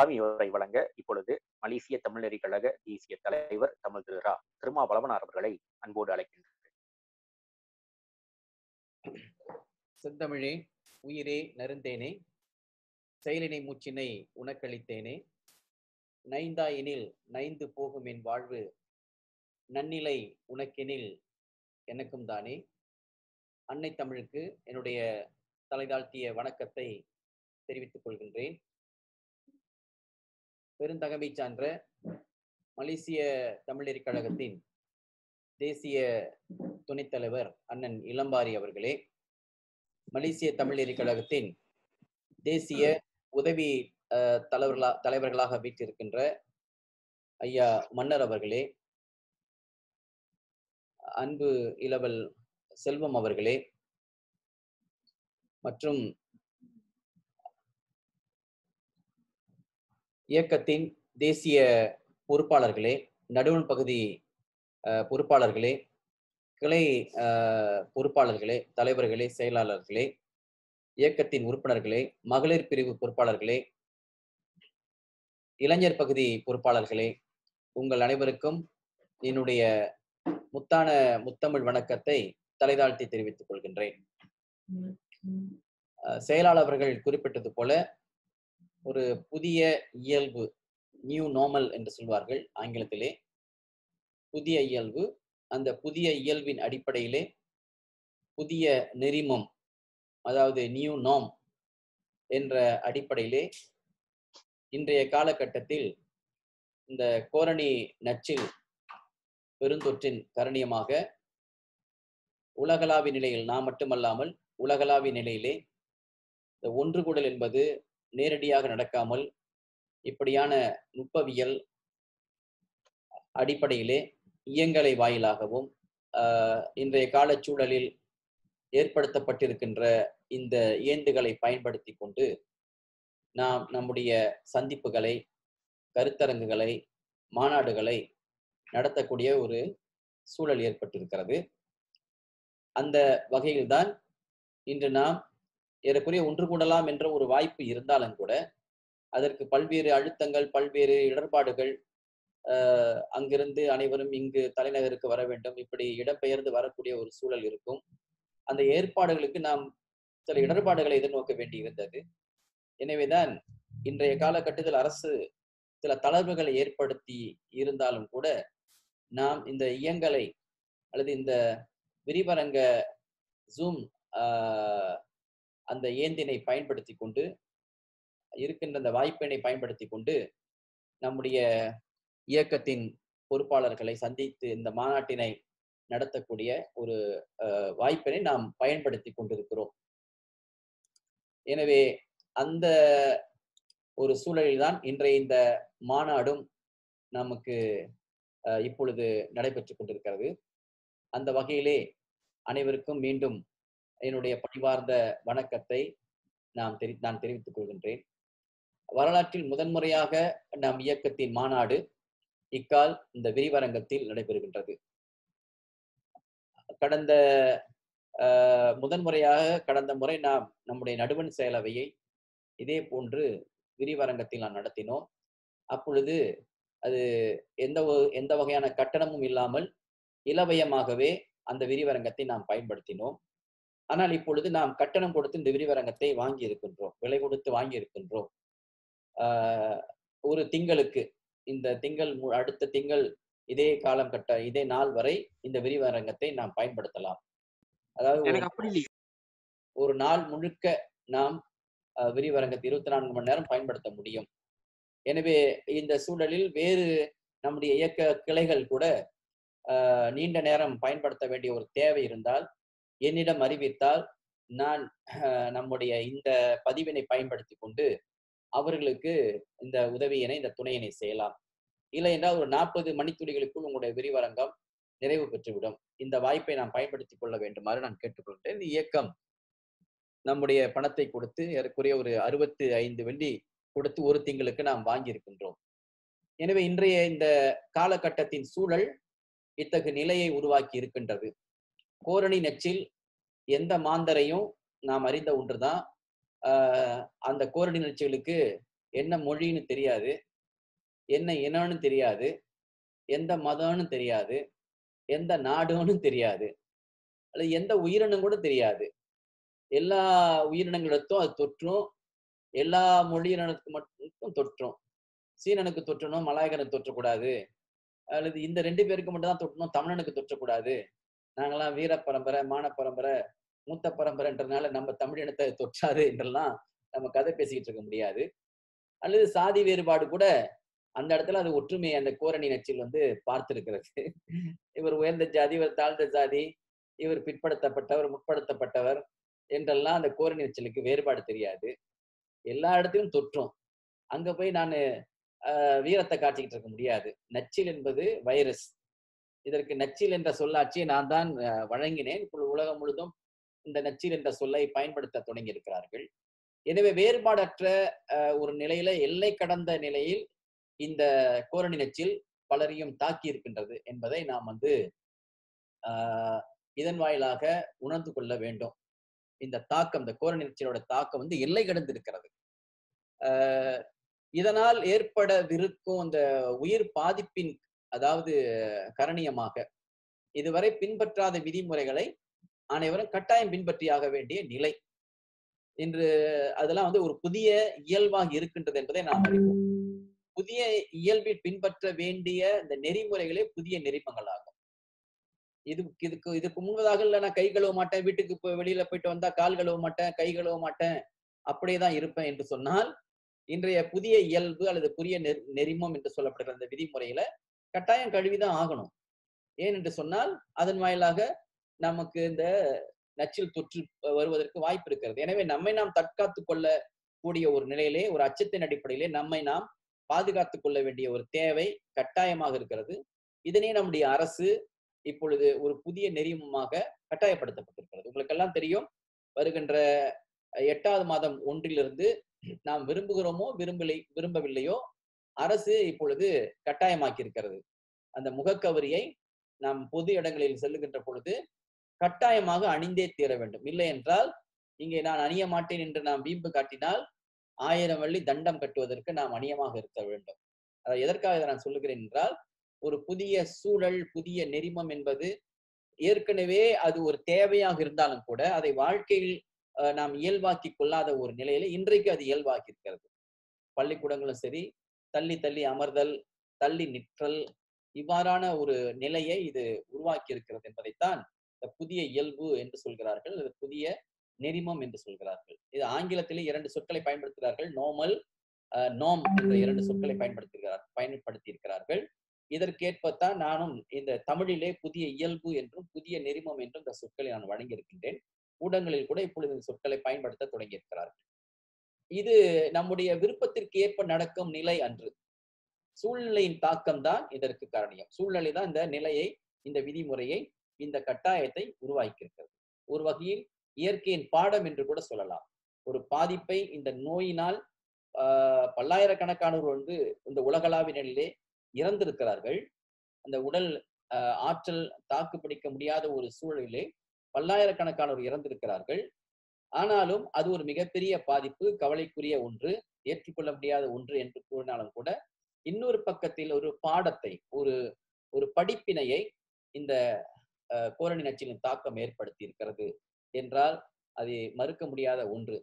தலைமை இவரை வழங்க இப்பொழுது மலேசிய தமிழ்நெறி கழக தேசிய தலைவர் தமிழ் திரு ரா. திருமாவளவனார் அவர்களை அன்போடு அழைக்கின்றனர் செந்தமிழே உயிரே நருந்தேனே செயலினை மூச்சினை உனக்களித்தேனே நைந்தாயினில் நைந்து போகும் என் வாழ்வு நன்னிலை உனக்கெனில் எனக்கும் தானே. அன்னை தமிழுக்கு என்னுடைய தலைதாழ்த்திய வணக்கத்தை தெரிவித்துக் கொள்கின்றேன். பெருந்தகமை சான்ற மலேசிய தமிழறி கழகத்தின் தேசிய துணைத்தலைவர் அண்ணன் இளம்பாரி அவர்களே மலேசிய தமிழறி கழகத்தின் தேசிய உதவி தலைவர்களா தலைவர்களாக வீட்டிருக்கின்ற ஐயா மன்னர் அவர்களே அன்பு இளவல் செல்வம் அவர்களே மற்றும் இயக்கத்தின் தேசிய பொறுப்பாளர்களே நடுவண் பகுதி பொறுப்பாளர்களே கிளை பொறுப்பாளர்களே தலைவர்களே செயலாளர்களே இயக்கத்தின் உறுப்பினர்களே மகளிர் பிரிவு பொறுப்பாளர்களே இளைஞர் பகுதி பொறுப்பாளர்களே உங்கள் அனைவருக்கும் என்னுடைய முத்தான முத்தமிழ் வணக்கத்தை தலைதாழ்த்தி தெரிவித்துக் கொள்கின்றேன். செயலாளர்கள் குறிப்பிட்டது போல ஒரு புதிய இயல்பு நியூ நார்மல் என்று சொல்வார்கள் ஆங்கிலத்திலே. புதிய இயல்பு அந்த புதிய இயல்பின் அடிப்படையிலே புதிய நெறிமம் அதாவது நியூ நாம் என்ற அடிப்படையிலே இன்றைய காலகட்டத்தில் இந்த கோரணி நச்சில் பெருந்தொற்றின் கரணியமாக உலகளாவிய நிலையில் நாம் மட்டுமல்லாமல் உலகளாவிய நிலையிலே இந்த ஒன்று கூடல் என்பது நேரடியாக நடக்காமல் இப்படியான நுட்பவியல் அடிப்படையிலே இயங்கலை வாயிலாகவும் ஆஹ், இன்றைய காலச்சூழலில் ஏற்படுத்தப்பட்டிருக்கின்ற இந்த இயந்துகளை பயன்படுத்தி கொண்டு நாம் நம்முடைய சந்திப்புகளை கருத்தரங்குகளை மாநாடுகளை நடத்தக்கூடிய ஒரு சூழல் ஏற்பட்டிருக்கிறது. அந்த வகையில்தான் இன்று நாம் ஏறக்குறைய ஒன்று கூடலாம் என்ற ஒரு வாய்ப்பு இருந்தாலும் கூட அதற்கு பல்வேறு அழுத்தங்கள் பல்வேறு இடர்பாடுகள் அங்கிருந்து அனைவரும் இங்கு தலைநகருக்கு வர வேண்டும். இப்படி இடம்பெயர்ந்து வரக்கூடிய ஒரு சூழல் இருக்கும். அந்த ஏற்பாடுகளுக்கு நாம் சில இடர்பாடுகளை எதிர்நோக்க வேண்டி இருந்தது எனவேதான் இன்றைய காலகட்டத்தில் அரசு சில தளர்வுகளை ஏற்படுத்தி இருந்தாலும் கூட நாம் இந்த இயங்கலை அல்லது இந்த விரிவரங்க ஜூம் அந்த ஏந்தினை பயன்படுத்தி கொண்டு இருக்கின்ற அந்த வாய்ப்பினை பயன்படுத்தி கொண்டு நம்முடைய இயக்கத்தின் பொறுப்பாளர்களை சந்தித்து இந்த மாநாட்டினை நடத்தக்கூடிய ஒரு வாய்ப்பினை நாம் பயன்படுத்தி கொண்டிருக்கிறோம். எனவே அந்த ஒரு சூழலில்தான் இன்றைய இந்த மாநாடும் நமக்கு இப்பொழுது நடைபெற்று கொண்டிருக்கிறது. அந்த வகையிலே அனைவருக்கும் மீண்டும் என்னுடைய பணிவார்ந்த வணக்கத்தை நாம் தெரி நான் தெரிவித்துக் கொள்கின்றேன். வரலாற்றில் முதன்முறையாக நம் இயக்கத்தின் மாநாடு இக்கால் இந்த விரிவரங்கத்தில் நடைபெறுகின்றது. கடந்த முதன்முறையாக கடந்த முறை நாம் நம்முடைய நடுவண் செயலவையை இதே போன்று விரிவரங்கத்தில் நாம் நடத்தினோம். அப்பொழுது அது எந்த எந்த வகையான கட்டணமும் இல்லாமல் இலவயமாகவே அந்த விரிவரங்கத்தை நாம் பயன்படுத்தினோம். ஆனால் இப்பொழுது நாம் கட்டணம் கொடுத்து இந்த விரிவரங்கத்தை வாங்கி இருக்கின்றோம் விலை கொடுத்து வாங்கி இருக்கின்றோம் ஆஹ் ஒரு திங்களுக்கு இந்த திங்கள் அடுத்த திங்கள் இதே காலம் கட்ட இதே நாள் வரை இந்த விரிவரங்கத்தை நாம் பயன்படுத்தலாம். அதாவது ஒரு- நாள் முழுக்க நாம் விரிவரங்கத்தை இருபத்தி நான்கு மணி நேரம் பயன்படுத்த முடியும். எனவே இந்த சூழலில் வேறு நம்முடைய இயக்க கிளைகள் கூட நீண்ட நேரம் பயன்படுத்த வேண்டிய ஒரு தேவை இருந்தால் என்னிடம் அறிவித்தால் நான் நம்முடைய இந்த பதிவினை பயன்படுத்தி கொண்டு அவர்களுக்கு இந்த உதவியினை இந்த துணையினை செய்யலாம். இல்லை என்றால் ஒரு நாற்பது மணித்துளிகளுக்குள் உங்களுடைய விரிவரங்கம் நிறைவு பெற்றுவிடும். இந்த வாய்ப்பை நாம் பயன்படுத்திக் கொள்ள வேண்டுமாறு நான் கேட்டுக்கொள்கிறேன் இந்த இயக்கம் நம்முடைய பணத்தை கொடுத்து ஏறக்குறைய ஒரு அறுபத்து ஐந்து வெள்ளி கொடுத்து ஒரு திங்களுக்கு நாம் வாங்கியிருக்கின்றோம். எனவே இன்றைய இந்த காலகட்டத்தின் சூழல் இத்தகு நிலையை உருவாக்கி இருக்கின்றது. கோரணி நெச்சில் எந்த மாந்தரையும் நாம் அறிந்த ஒன்றுதான். அந்த கோரணி நெச்சிகளுக்கு என்ன மொழின்னு தெரியாது. என்ன இனம்னு தெரியாது. எந்த மதம்னு தெரியாது. எந்த நாடுன்னு தெரியாது. அல்லது எந்த உயிரினம் கூட தெரியாது. எல்லா உயிரினங்களிடத்தும் அது தொற்றும். எல்லா மொழியினத்துக்கு மட்டும் தொற்றும். சீனனுக்கு தொற்றணும் மலாயகனுக்கு தொற்றக்கூடாது. அல்லது இந்த ரெண்டு பேருக்கு மட்டும் தான் தொட்டணும் தமிழனுக்கு தொற்றக்கூடாது. நாங்கெல்லாம் வீர பரம்பரை மான பரம்பரை மூத்த பரம்பரைன்றதுனால நம்ம தமிழினத்தை தொற்றாது என்றெல்லாம் நம்ம கதை பேசிக்கிட்டு இருக்க முடியாது. அல்லது சாதி வேறுபாடு கூட அந்த இடத்துல அது ஒற்றுமை அந்த கோரணி நச்சில் வந்து பார்த்திருக்கிறது. இவர் உயர்ந்த ஜாதி இவர் தாழ்ந்த ஜாதி இவர் பிற்படுத்தப்பட்டவர் முற்படுத்தப்பட்டவர் என்றெல்லாம் அந்த கோரணி நச்சலுக்கு வேறுபாடு தெரியாது. எல்லா இடத்திலும் தொற்றும். அங்க போய் நான் வீரத்தை காட்டிக்கிட்டு இருக்க முடியாது. நச்சில் என்பது வைரஸ். இதற்கு நச்சில் என்ற சொல்லாட்சியை நான் தான் வழங்கினேன். இப்பொழுது உலகம் முழுதும் இந்த நச்சில் என்ற சொல்லை பயன்படுத்த தொடங்கி இருக்கிறார்கள் எனவே வேறுபாடற்ற ஒரு நிலையில எல்லை கடந்த நிலையில் இந்த கோரணி நச்சில் பலரையும் தாக்கி இருக்கின்றது என்பதை நாம் வந்து ஆஹ் இதன் வாயிலாக உணர்ந்து கொள்ள வேண்டும். இந்த தாக்கம் இந்த கோரணி நச்சிலோட தாக்கம் வந்து எல்லை கடந்து இருக்கிறது ஆஹ் இதனால் ஏற்படவிருக்கும் அந்த உயிர் பாதிப்பின் அதாவது கரணியமாக. இதுவரை பின்பற்றாத விதிமுறைகளை அனைவரும் கட்டாயம் பின்பற்றியாக வேண்டிய நிலை. இன்று அதெல்லாம் வந்து ஒரு புதிய இயல்பாக இருக்கின்றது என்பதை நாம் அறிவோம். புதிய இயல்பில் பின்பற்ற வேண்டிய இந்த நெறிமுறைகளே புதிய நெறிமங்கள் ஆகும். இது இதுக்கு இதுக்கு முன்பதாக இல்லை நான் கை கழுவ மாட்டேன் வீட்டுக்கு போய் வெளியில போயிட்டு வந்தா கால் கழுவ மாட்டேன் கை கழுவ மாட்டேன் அப்படியேதான் இருப்பேன் என்று சொன்னால் இன்றைய புதிய இயல்பு அல்லது புதிய நெறிமம் என்று சொல்லப்படுகிற அந்த விதிமுறையில கட்டாயம் கழுவிதான் ஆகணும். ஏன் என்று சொன்னால் அதன் வாயிலாக நமக்கு இந்த நச்சில் தொற்று வருவதற்கு வாய்ப்பு இருக்கிறது. எனவே நம்மை நாம் தற்காத்து கொள்ள கூடிய ஒரு நிலையிலே ஒரு அச்சத்தின் அடிப்படையிலே நம்மை நாம் பாதுகாத்து கொள்ள வேண்டிய ஒரு தேவை கட்டாயமாக இருக்கிறது. இதனை நம்முடைய அரசு இப்பொழுது ஒரு புதிய நெறிமுமாக கட்டாயப்படுத்தப்பட்டிருக்கிறது. உங்களுக்கெல்லாம் தெரியும் வருகின்ற எட்டாவது மாதம் ஒன்றிலிருந்து நாம் விரும்புகிறோமோ விரும்பலை விரும்பவில்லையோ அரசு இப்பொழுது கட்டாயமாக்கி இருக்கிறது அந்த முகக்கவரியை நாம் பொது இடங்களில் செல்லுகின்ற பொழுது கட்டாயமாக அணிந்தே தீர வேண்டும். இல்லை என்றால் இங்கே நான் அணிய மாட்டேன் என்று நாம் வீம்பு காட்டினால் ஆயிரம் வள்ளி தண்டம் கட்டுவதற்கு நாம் அணியமாக இருக்க வேண்டும். அதை எதற்காக இதை நான் சொல்லுகிறேன் என்றால் ஒரு புதிய சூழல் புதிய நெறிமம் என்பது ஏற்கனவே அது ஒரு தேவையாக இருந்தாலும் கூட அதை வாழ்க்கையில் நாம் இயல்பாக்கி கொள்ளாத ஒரு நிலையில இன்றைக்கு அது இயல்பாக்கி இருக்கிறது பள்ளிக்கூடங்களும் சரி தள்ளி தள்ளி அமர்தல் தள்ளி நிற்றல் இவ்வாறான ஒரு நிலையை இது உருவாக்கி இருக்கிறது என்பதைத்தான் இந்த புதிய இயல்பு என்று சொல்கிறார்கள். அது புதிய நெறிமம் என்று சொல்கிறார்கள். இது ஆங்கிலத்திலே இரண்டு சொற்களை பயன்படுத்துகிறார்கள். நோமல் நோம் என்ற இரண்டு சொற்களை பயன்படுத்துகிறார் பயன்படுத்தி இருக்கிறார்கள் இதற்கேற்பத்தான் நானும் இந்த தமிழிலே புதிய இயல்பு என்றும் புதிய நெறிமம் என்றும் இந்த சொற்களை நான் வழங்கியிருக்கின்றேன். ஊடகங்களில் கூட இப்பொழுது இந்த சொற்களை பயன்படுத்த தொடங்கியிருக்கிறார்கள். இது நம்முடைய விருப்பத்திற்கு ஏற்ப நடக்கும் நிலை அன்று. சூழ்நிலையின் தாக்கம் தான் இதற்கு காரணியம். சூழ்நிலை தான் இந்த நிலையை இந்த விதிமுறையை இந்த கட்டாயத்தை உருவாக்கியிருக்கிறது. ஒரு வகையில் இயற்கையின் பாடம் என்று கூட சொல்லலாம். ஒரு பாதிப்பை இந்த நோயினால் பல்லாயிரக்கணக்கானோர் வந்து இந்த உலகளாவிய நிலையிலே இறந்திருக்கிறார்கள். அந்த உடல் ஆற்றல் தாக்கு பிடிக்க முடியாத ஒரு சூழலிலே பல்லாயிரக்கணக்கானோர் இறந்திருக்கிறார்கள். ஆனாலும் அது ஒரு மிகப்பெரிய பாதிப்பு கவலைக்குரிய ஒன்று ஏற்றுக்கொள்ள முடியாத ஒன்று என்று கூறினாலும் கூட இன்னொரு பக்கத்தில் ஒரு பாடத்தை ஒரு ஒரு படிப்பினையை இந்த கோரணி நச்சிலின் தாக்கம் ஏற்படுத்தி இருக்கிறது என்றால் அது மறுக்க முடியாத ஒன்று.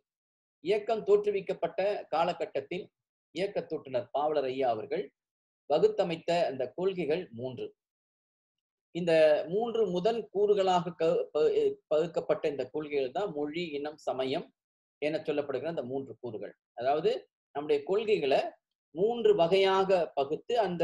இயக்கம் தோற்றுவிக்கப்பட்ட காலகட்டத்தில் இயக்க தோற்றுனர் பாவலர் ஐயா அவர்கள் வகுத்தமைத்த அந்த கொள்கைகள் மூன்று. இந்த மூன்று முதல் கூறுகளாக பகுக்கப்பட்ட இந்த கொள்கைகள் தான் மொழி இனம் சமயம் என சொல்லப்படுகிற அந்த மூன்று கூறுகள். அதாவது நம்முடைய கொள்கைகளை மூன்று வகையாக பகுத்து அந்த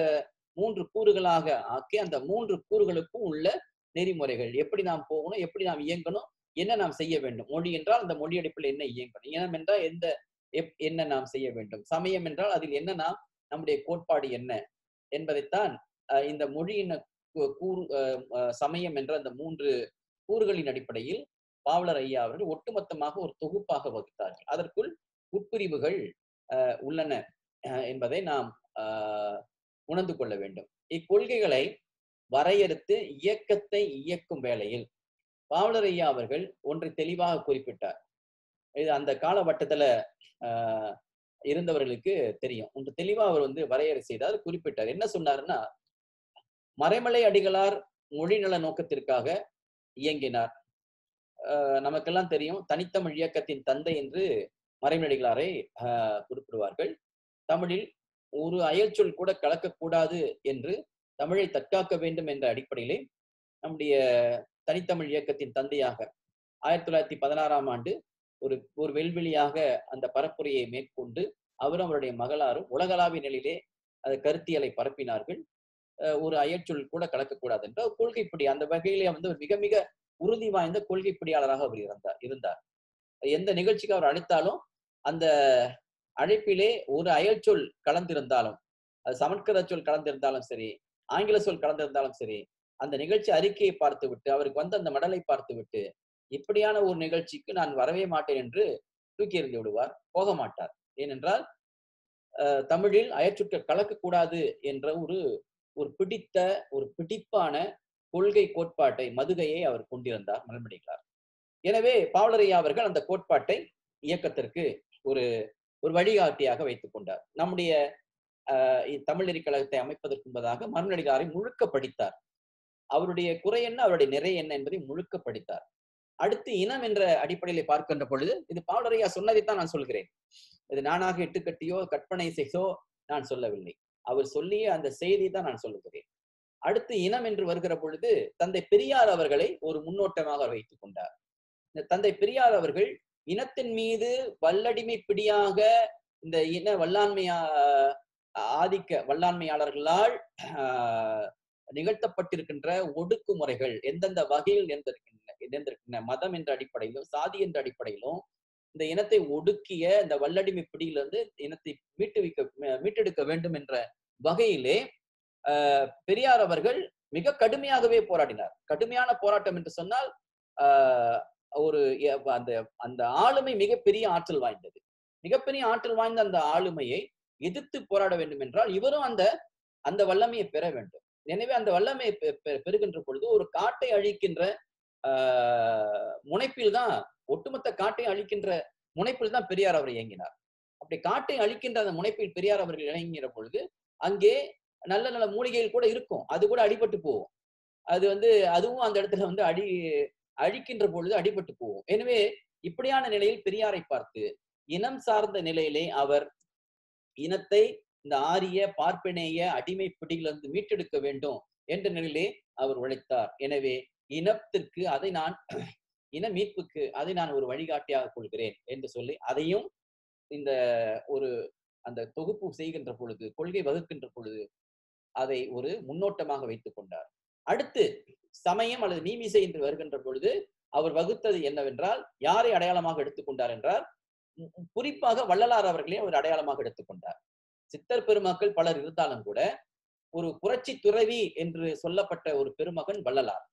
மூன்று கூறுகளாக ஆக்கி அந்த மூன்று கூறுகளுக்கும் உள்ள நெறிமுறைகள். எப்படி நாம் போகணும் எப்படி நாம் இயங்கணும் என்ன நாம் செய்ய வேண்டும்? மொழி என்றால் அந்த மொழி அடிப்பில் என்ன இயங்கணும்? இனம் என்றால் எந்த எப் என்ன நாம் செய்ய வேண்டும்? சமயம் என்றால் அதில் என்ன நாம் நம்முடைய கோட்பாடு என்ன? என்பதைத்தான் இந்த மொழியின கூறு சமயம் என்ற அந்த மூன்று கூறுகளின் அடிப்படையில் பாவலர் ஐயா அவர்கள் ஒட்டுமொத்தமாக ஒரு தொகுப்பாக வகுத்தார்கள். அதற்குள் உட்பிரிவுகள் உள்ளன என்பதை நாம் உணர்ந்து கொள்ள வேண்டும். இக்கொள்கைகளை வரையறுத்து இயக்கத்தை இயக்கும் வேளையில் பாவலர் ஐயா அவர்கள் ஒன்றை தெளிவாக குறிப்பிட்டார். இது அந்த காலகட்டத்துல இருந்தவர்களுக்கு தெரியும். ஒன்று தெளிவா அவர் வந்து வரையறை செய்தார் குறிப்பிட்டார். என்ன சொன்னாருன்னா மறைமலை அடிகளார் மொழிநல நோக்கத்திற்காக இயங்கினார். நமக்கெல்லாம் தெரியும் தனித்தமிழ் இயக்கத்தின் தந்தை என்று மறைமலடிகளாரை ஆஹ் குறிப்பிடுவார்கள். தமிழில் ஒரு அயல்ச்சொல் கூட கலக்கக்கூடாது என்று தமிழை தற்காக்க வேண்டும் என்ற அடிப்படையிலே நம்முடைய தனித்தமிழ் இயக்கத்தின் தந்தையாக ஆயிரத்தி தொள்ளாயிரத்தி பதினாறாம் ஆண்டு ஒரு ஒரு வெல்வெளியாக அந்த பரப்புரையை மேற்கொண்டு அவரும் அவருடைய மகளாரும் உலகளாவிய நிலையிலே அது கருத்தியலை பரப்பினார்கள். ஒரு அயற்சொல் கூட கலக்கக்கூடாது என்ற கொள்கைப்படி அந்த வகையிலே வந்து ஒரு மிக மிக உறுதி வாய்ந்த கொள்கைப்படியாளராக அவர் இருந்தார் இருந்தார். எந்த நிகழ்ச்சிக்கு அவர் அழைத்தாலும் அந்த அழைப்பிலே ஒரு அயற்சொல் கலந்திருந்தாலும் அது சமஸ்கிருத சொல் கலந்திருந்தாலும் சரி ஆங்கில சொல் கலந்திருந்தாலும் சரி அந்த நிகழ்ச்சி அறிக்கையை பார்த்து விட்டு அவருக்கு வந்த அந்த மடலை பார்த்து விட்டு இப்படியான ஒரு நிகழ்ச்சிக்கு நான் வரவே மாட்டேன் என்று தூக்கி எறிந்து விடுவார் போக மாட்டார். ஏனென்றால் அஹ், தமிழில் அயற்சுற்ற கலக்கக்கூடாது என்ற ஒரு ஒரு பிடித்த ஒரு பிடிப்பான கொள்கை கோட்பாட்டை மதுகையை அவர் கொண்டிருந்தார் மலர்மடிகளார் எனவே பாவலரையா அவர்கள் அந்த கோட்பாட்டை இயக்கத்திற்கு ஒரு ஒரு வழிகாட்டியாக வைத்துக் கொண்டார். நம்முடைய அஹ், தமிழ் கழகத்தை அமைப்பதற்கு முன்பதாக மருநடிகாரை முழுக்க படித்தார். அவருடைய குறை என்ன அவருடைய நிறை என்ன என்பதை முழுக்க படித்தார். அடுத்து இனம் என்ற அடிப்படையில பார்க்கின்ற பொழுது இது பாவலரையா சொன்னதைத்தான் நான் சொல்கிறேன். இது நானாக இட்டுக்கட்டியோ கற்பனை செய்தோ நான் சொல்லவில்லை. அவர் சொல்லிய அந்த செய்தி தான் நான் சொல்லுகிறேன் அடுத்து இனம் என்று வருகிற பொழுது தந்தை பெரியார் அவர்களை ஒரு முன்னோட்டமாக வைத்துக் கொண்டார். இந்த தந்தை பெரியார் அவர்கள் இனத்தின் மீது வல்லடிமை பிடியாக இந்த இன வல்லாண்மையா ஆதிக்க வல்லாண்மையாளர்களால் ஆஹ், நிகழ்த்தப்பட்டிருக்கின்ற ஒடுக்குமுறைகள் எந்தெந்த வகையில் நேர்ந்திருக்கின்றன நேர்ந்திருக்கின்றன மதம் என்ற அடிப்படையிலும் சாதி என்ற அடிப்படையிலும் இந்த இனத்தை ஒடுக்கிய இந்த வல்லடிமை பிடியிலிருந்து இனத்தை மீட்டுவிக்க மீட்டெடுக்க வேண்டும் என்ற வகையிலே ஆஹ், பெரியார் அவர்கள் மிக கடுமையாகவே போராடினார். கடுமையான போராட்டம் என்று சொன்னால் ஆஹ், ஒரு அந்த அந்த ஆளுமை மிகப்பெரிய ஆற்றல் வாய்ந்தது. மிகப்பெரிய ஆற்றல் வாய்ந்த அந்த ஆளுமையை எதிர்த்து போராட வேண்டும் என்றால் இவரும் அந்த அந்த வல்லமையை பெற வேண்டும். எனவே அந்த வல்லமையை பெ- பெ- பெறுகின்ற பொழுது ஒரு காட்டை அழிக்கின்ற ஆஹ், முனைப்பில் தான் ஒட்டுமொத்த காட்டை அழிக்கின்ற முனைப்பில் தான் பெரியார் அவர் இயங்கினார். அப்படி காட்டை அழிக்கின்ற அந்த முனைப்பில் பெரியார் அவர்கள் இயங்குகிற பொழுது அங்கே நல்ல நல்ல மூலிகைகள் கூட இருக்கும். அது கூட அடிபட்டு போகும். அது வந்து அதுவும் அந்த இடத்துல வந்து அடி அழிக்கின்ற பொழுது அடிபட்டு போகும். எனவே இப்படியான நிலையில் பெரியாரை பார்த்து இனம் சார்ந்த நிலையிலே அவர் இனத்தை இந்த ஆரிய பார்ப்பினேய அடிமை பிடியிலிருந்து மீட்டெடுக்க வேண்டும் என்ற நிலையிலே அவர் உழைத்தார். எனவே இனத்திற்கு அதை நான் இன மீட்புக்கு அதை நான் ஒரு வழிகாட்டியாக கொள்கிறேன் என்று சொல்லி அதையும் இந்த ஒரு அந்த தொகுப்பு செய்கின்ற பொழுது கொள்கை வகுக்கின்ற பொழுது அதை ஒரு முன்னோட்டமாக வைத்துக் கொண்டார். அடுத்து சமயம் அல்லது மீமிசை என்று வருகின்ற பொழுது அவர் வகுத்தது என்னவென்றால் யாரை அடையாளமாக எடுத்துக்கொண்டார் என்றால் குறிப்பாக வள்ளலார் அவர்களே அவர் அடையாளமாக எடுத்துக்கொண்டார் சித்தர் பெருமக்கள் பலர் இருந்தாலும் கூட ஒரு புரட்சி துறவி என்று சொல்லப்பட்ட ஒரு பெருமகன் வள்ளலார்.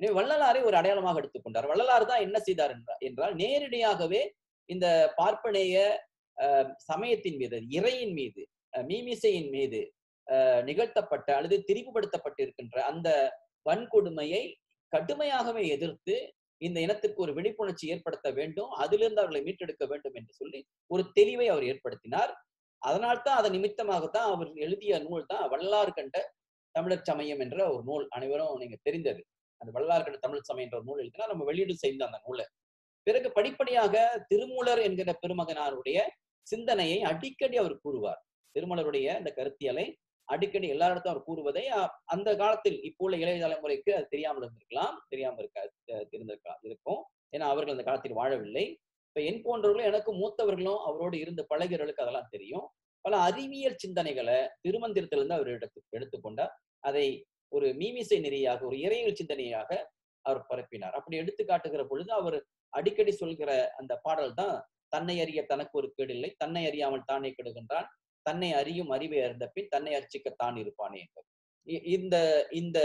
எனவே வள்ளலாரை ஒரு அடையாளமாக எடுத்துக்கொண்டார் வள்ளலார் தான் என்ன செய்தார் என்றால் நேரடியாகவே இந்த பார்ப்பனேய சமயத்தின் மீது இறையின் மீது மீமிசையின் மீது அஹ், நிகழ்த்தப்பட்ட அல்லது திரிவுபடுத்தப்பட்டிருக்கின்ற அந்த வன்கொடுமையை கடுமையாகவே எதிர்த்து இந்த இனத்திற்கு ஒரு விழிப்புணர்ச்சி ஏற்படுத்த வேண்டும் அதிலிருந்து அவர்களை மீட்டெடுக்க வேண்டும் என்று சொல்லி ஒரு தெளிவை அவர் ஏற்படுத்தினார். அதனால்தான் அதன் நிமித்தமாகத்தான் அவர் எழுதிய நூல் தான் வள்ளலார் கண்ட தமிழர் சமயம் என்ற ஒரு நூல் அனைவரும் நீங்க தெரிந்தது. அந்த வள்ளார்கள் தமிழ் சமயம் என்ற ஒரு நூல் எழுதினா நம்ம வெளியீடு செய்த அந்த நூலை. பிறகு படிப்படியாக திருமூலர் என்கிற பெருமகனாருடைய சிந்தனையை அடிக்கடி அவர் கூறுவார். திருமலருடைய அந்த கருத்தியலை அடிக்கடி எல்லா இடத்தும் அவர் கூறுவதை அந்த காலத்தில் இப்போ உள்ள இளைய தலைமுறைக்கு அது தெரியாமல் இருந்திருக்கலாம் தெரியாமல் இருக்க அஹ் தெரிந்திருக்கலாம் இருக்கும். ஏன்னா அவர்கள் அந்த காலத்தில் வாழவில்லை. இப்ப என் போன்றவர்களும் எனக்கு மூத்தவர்களும் அவரோடு இருந்த பழகிறவர்களுக்கு அதெல்லாம் தெரியும். பல அறிவியல் சிந்தனைகளை திருமந்திரத்திலிருந்து அவர் எடுத்து எடுத்துக்கொண்டார். அதை ஒரு மீமிசை நெறியாக ஒரு இறையியல் சிந்தனையாக அவர் பரப்பினார். அப்படி எடுத்து காட்டுகிற பொழுது அவர் அடிக்கடி சொல்கிற அந்த பாடல் தான் தன்னை அறிய தனக்கு ஒரு கேடில்லை தன்னை அறியாமல் தானே கெடுகின்றான் தன்னை அறியும் அறிவை அறிந்த பின் தன்னை அர்ச்சிக்க தான் இருப்பானே என்பது. இந்த இந்த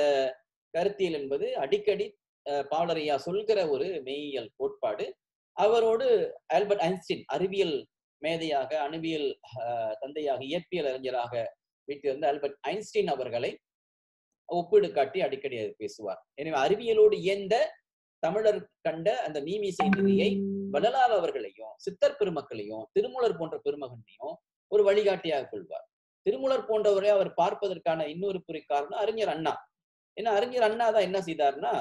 கருத்தியல் என்பது அடிக்கடி அஹ், பாவலரையா சொல்கிற ஒரு மெய்யியல் கோட்பாடு. அவரோடு ஆல்பர்ட் ஐன்ஸ்டீன் அறிவியல் மேதையாக அணுவியல் தந்தையாக இயற்பியல் அறிஞராக வீட்டிலிருந்த ஆல்பர்ட் ஐன்ஸ்டீன் அவர்களை ஒப்பீடு காட்டி அடிக்கடி அது பேசுவார். எனவே அறிவியலோடு இயந்த தமிழர் கண்ட அந்த மீமிசை நிதியை வள்ளலார் அவர்களையும் சித்தர் பெருமக்களையும் திருமூலர் போன்ற பெருமகனையும் ஒரு வழிகாட்டியாக கொள்வார். திருமூலர் போன்றவரை அவர் பார்ப்பதற்கான இன்னொரு குறி காரணம் அறிஞர் அண்ணா. ஏன்னா அறிஞர் அண்ணா தான் என்ன செய்தார்னா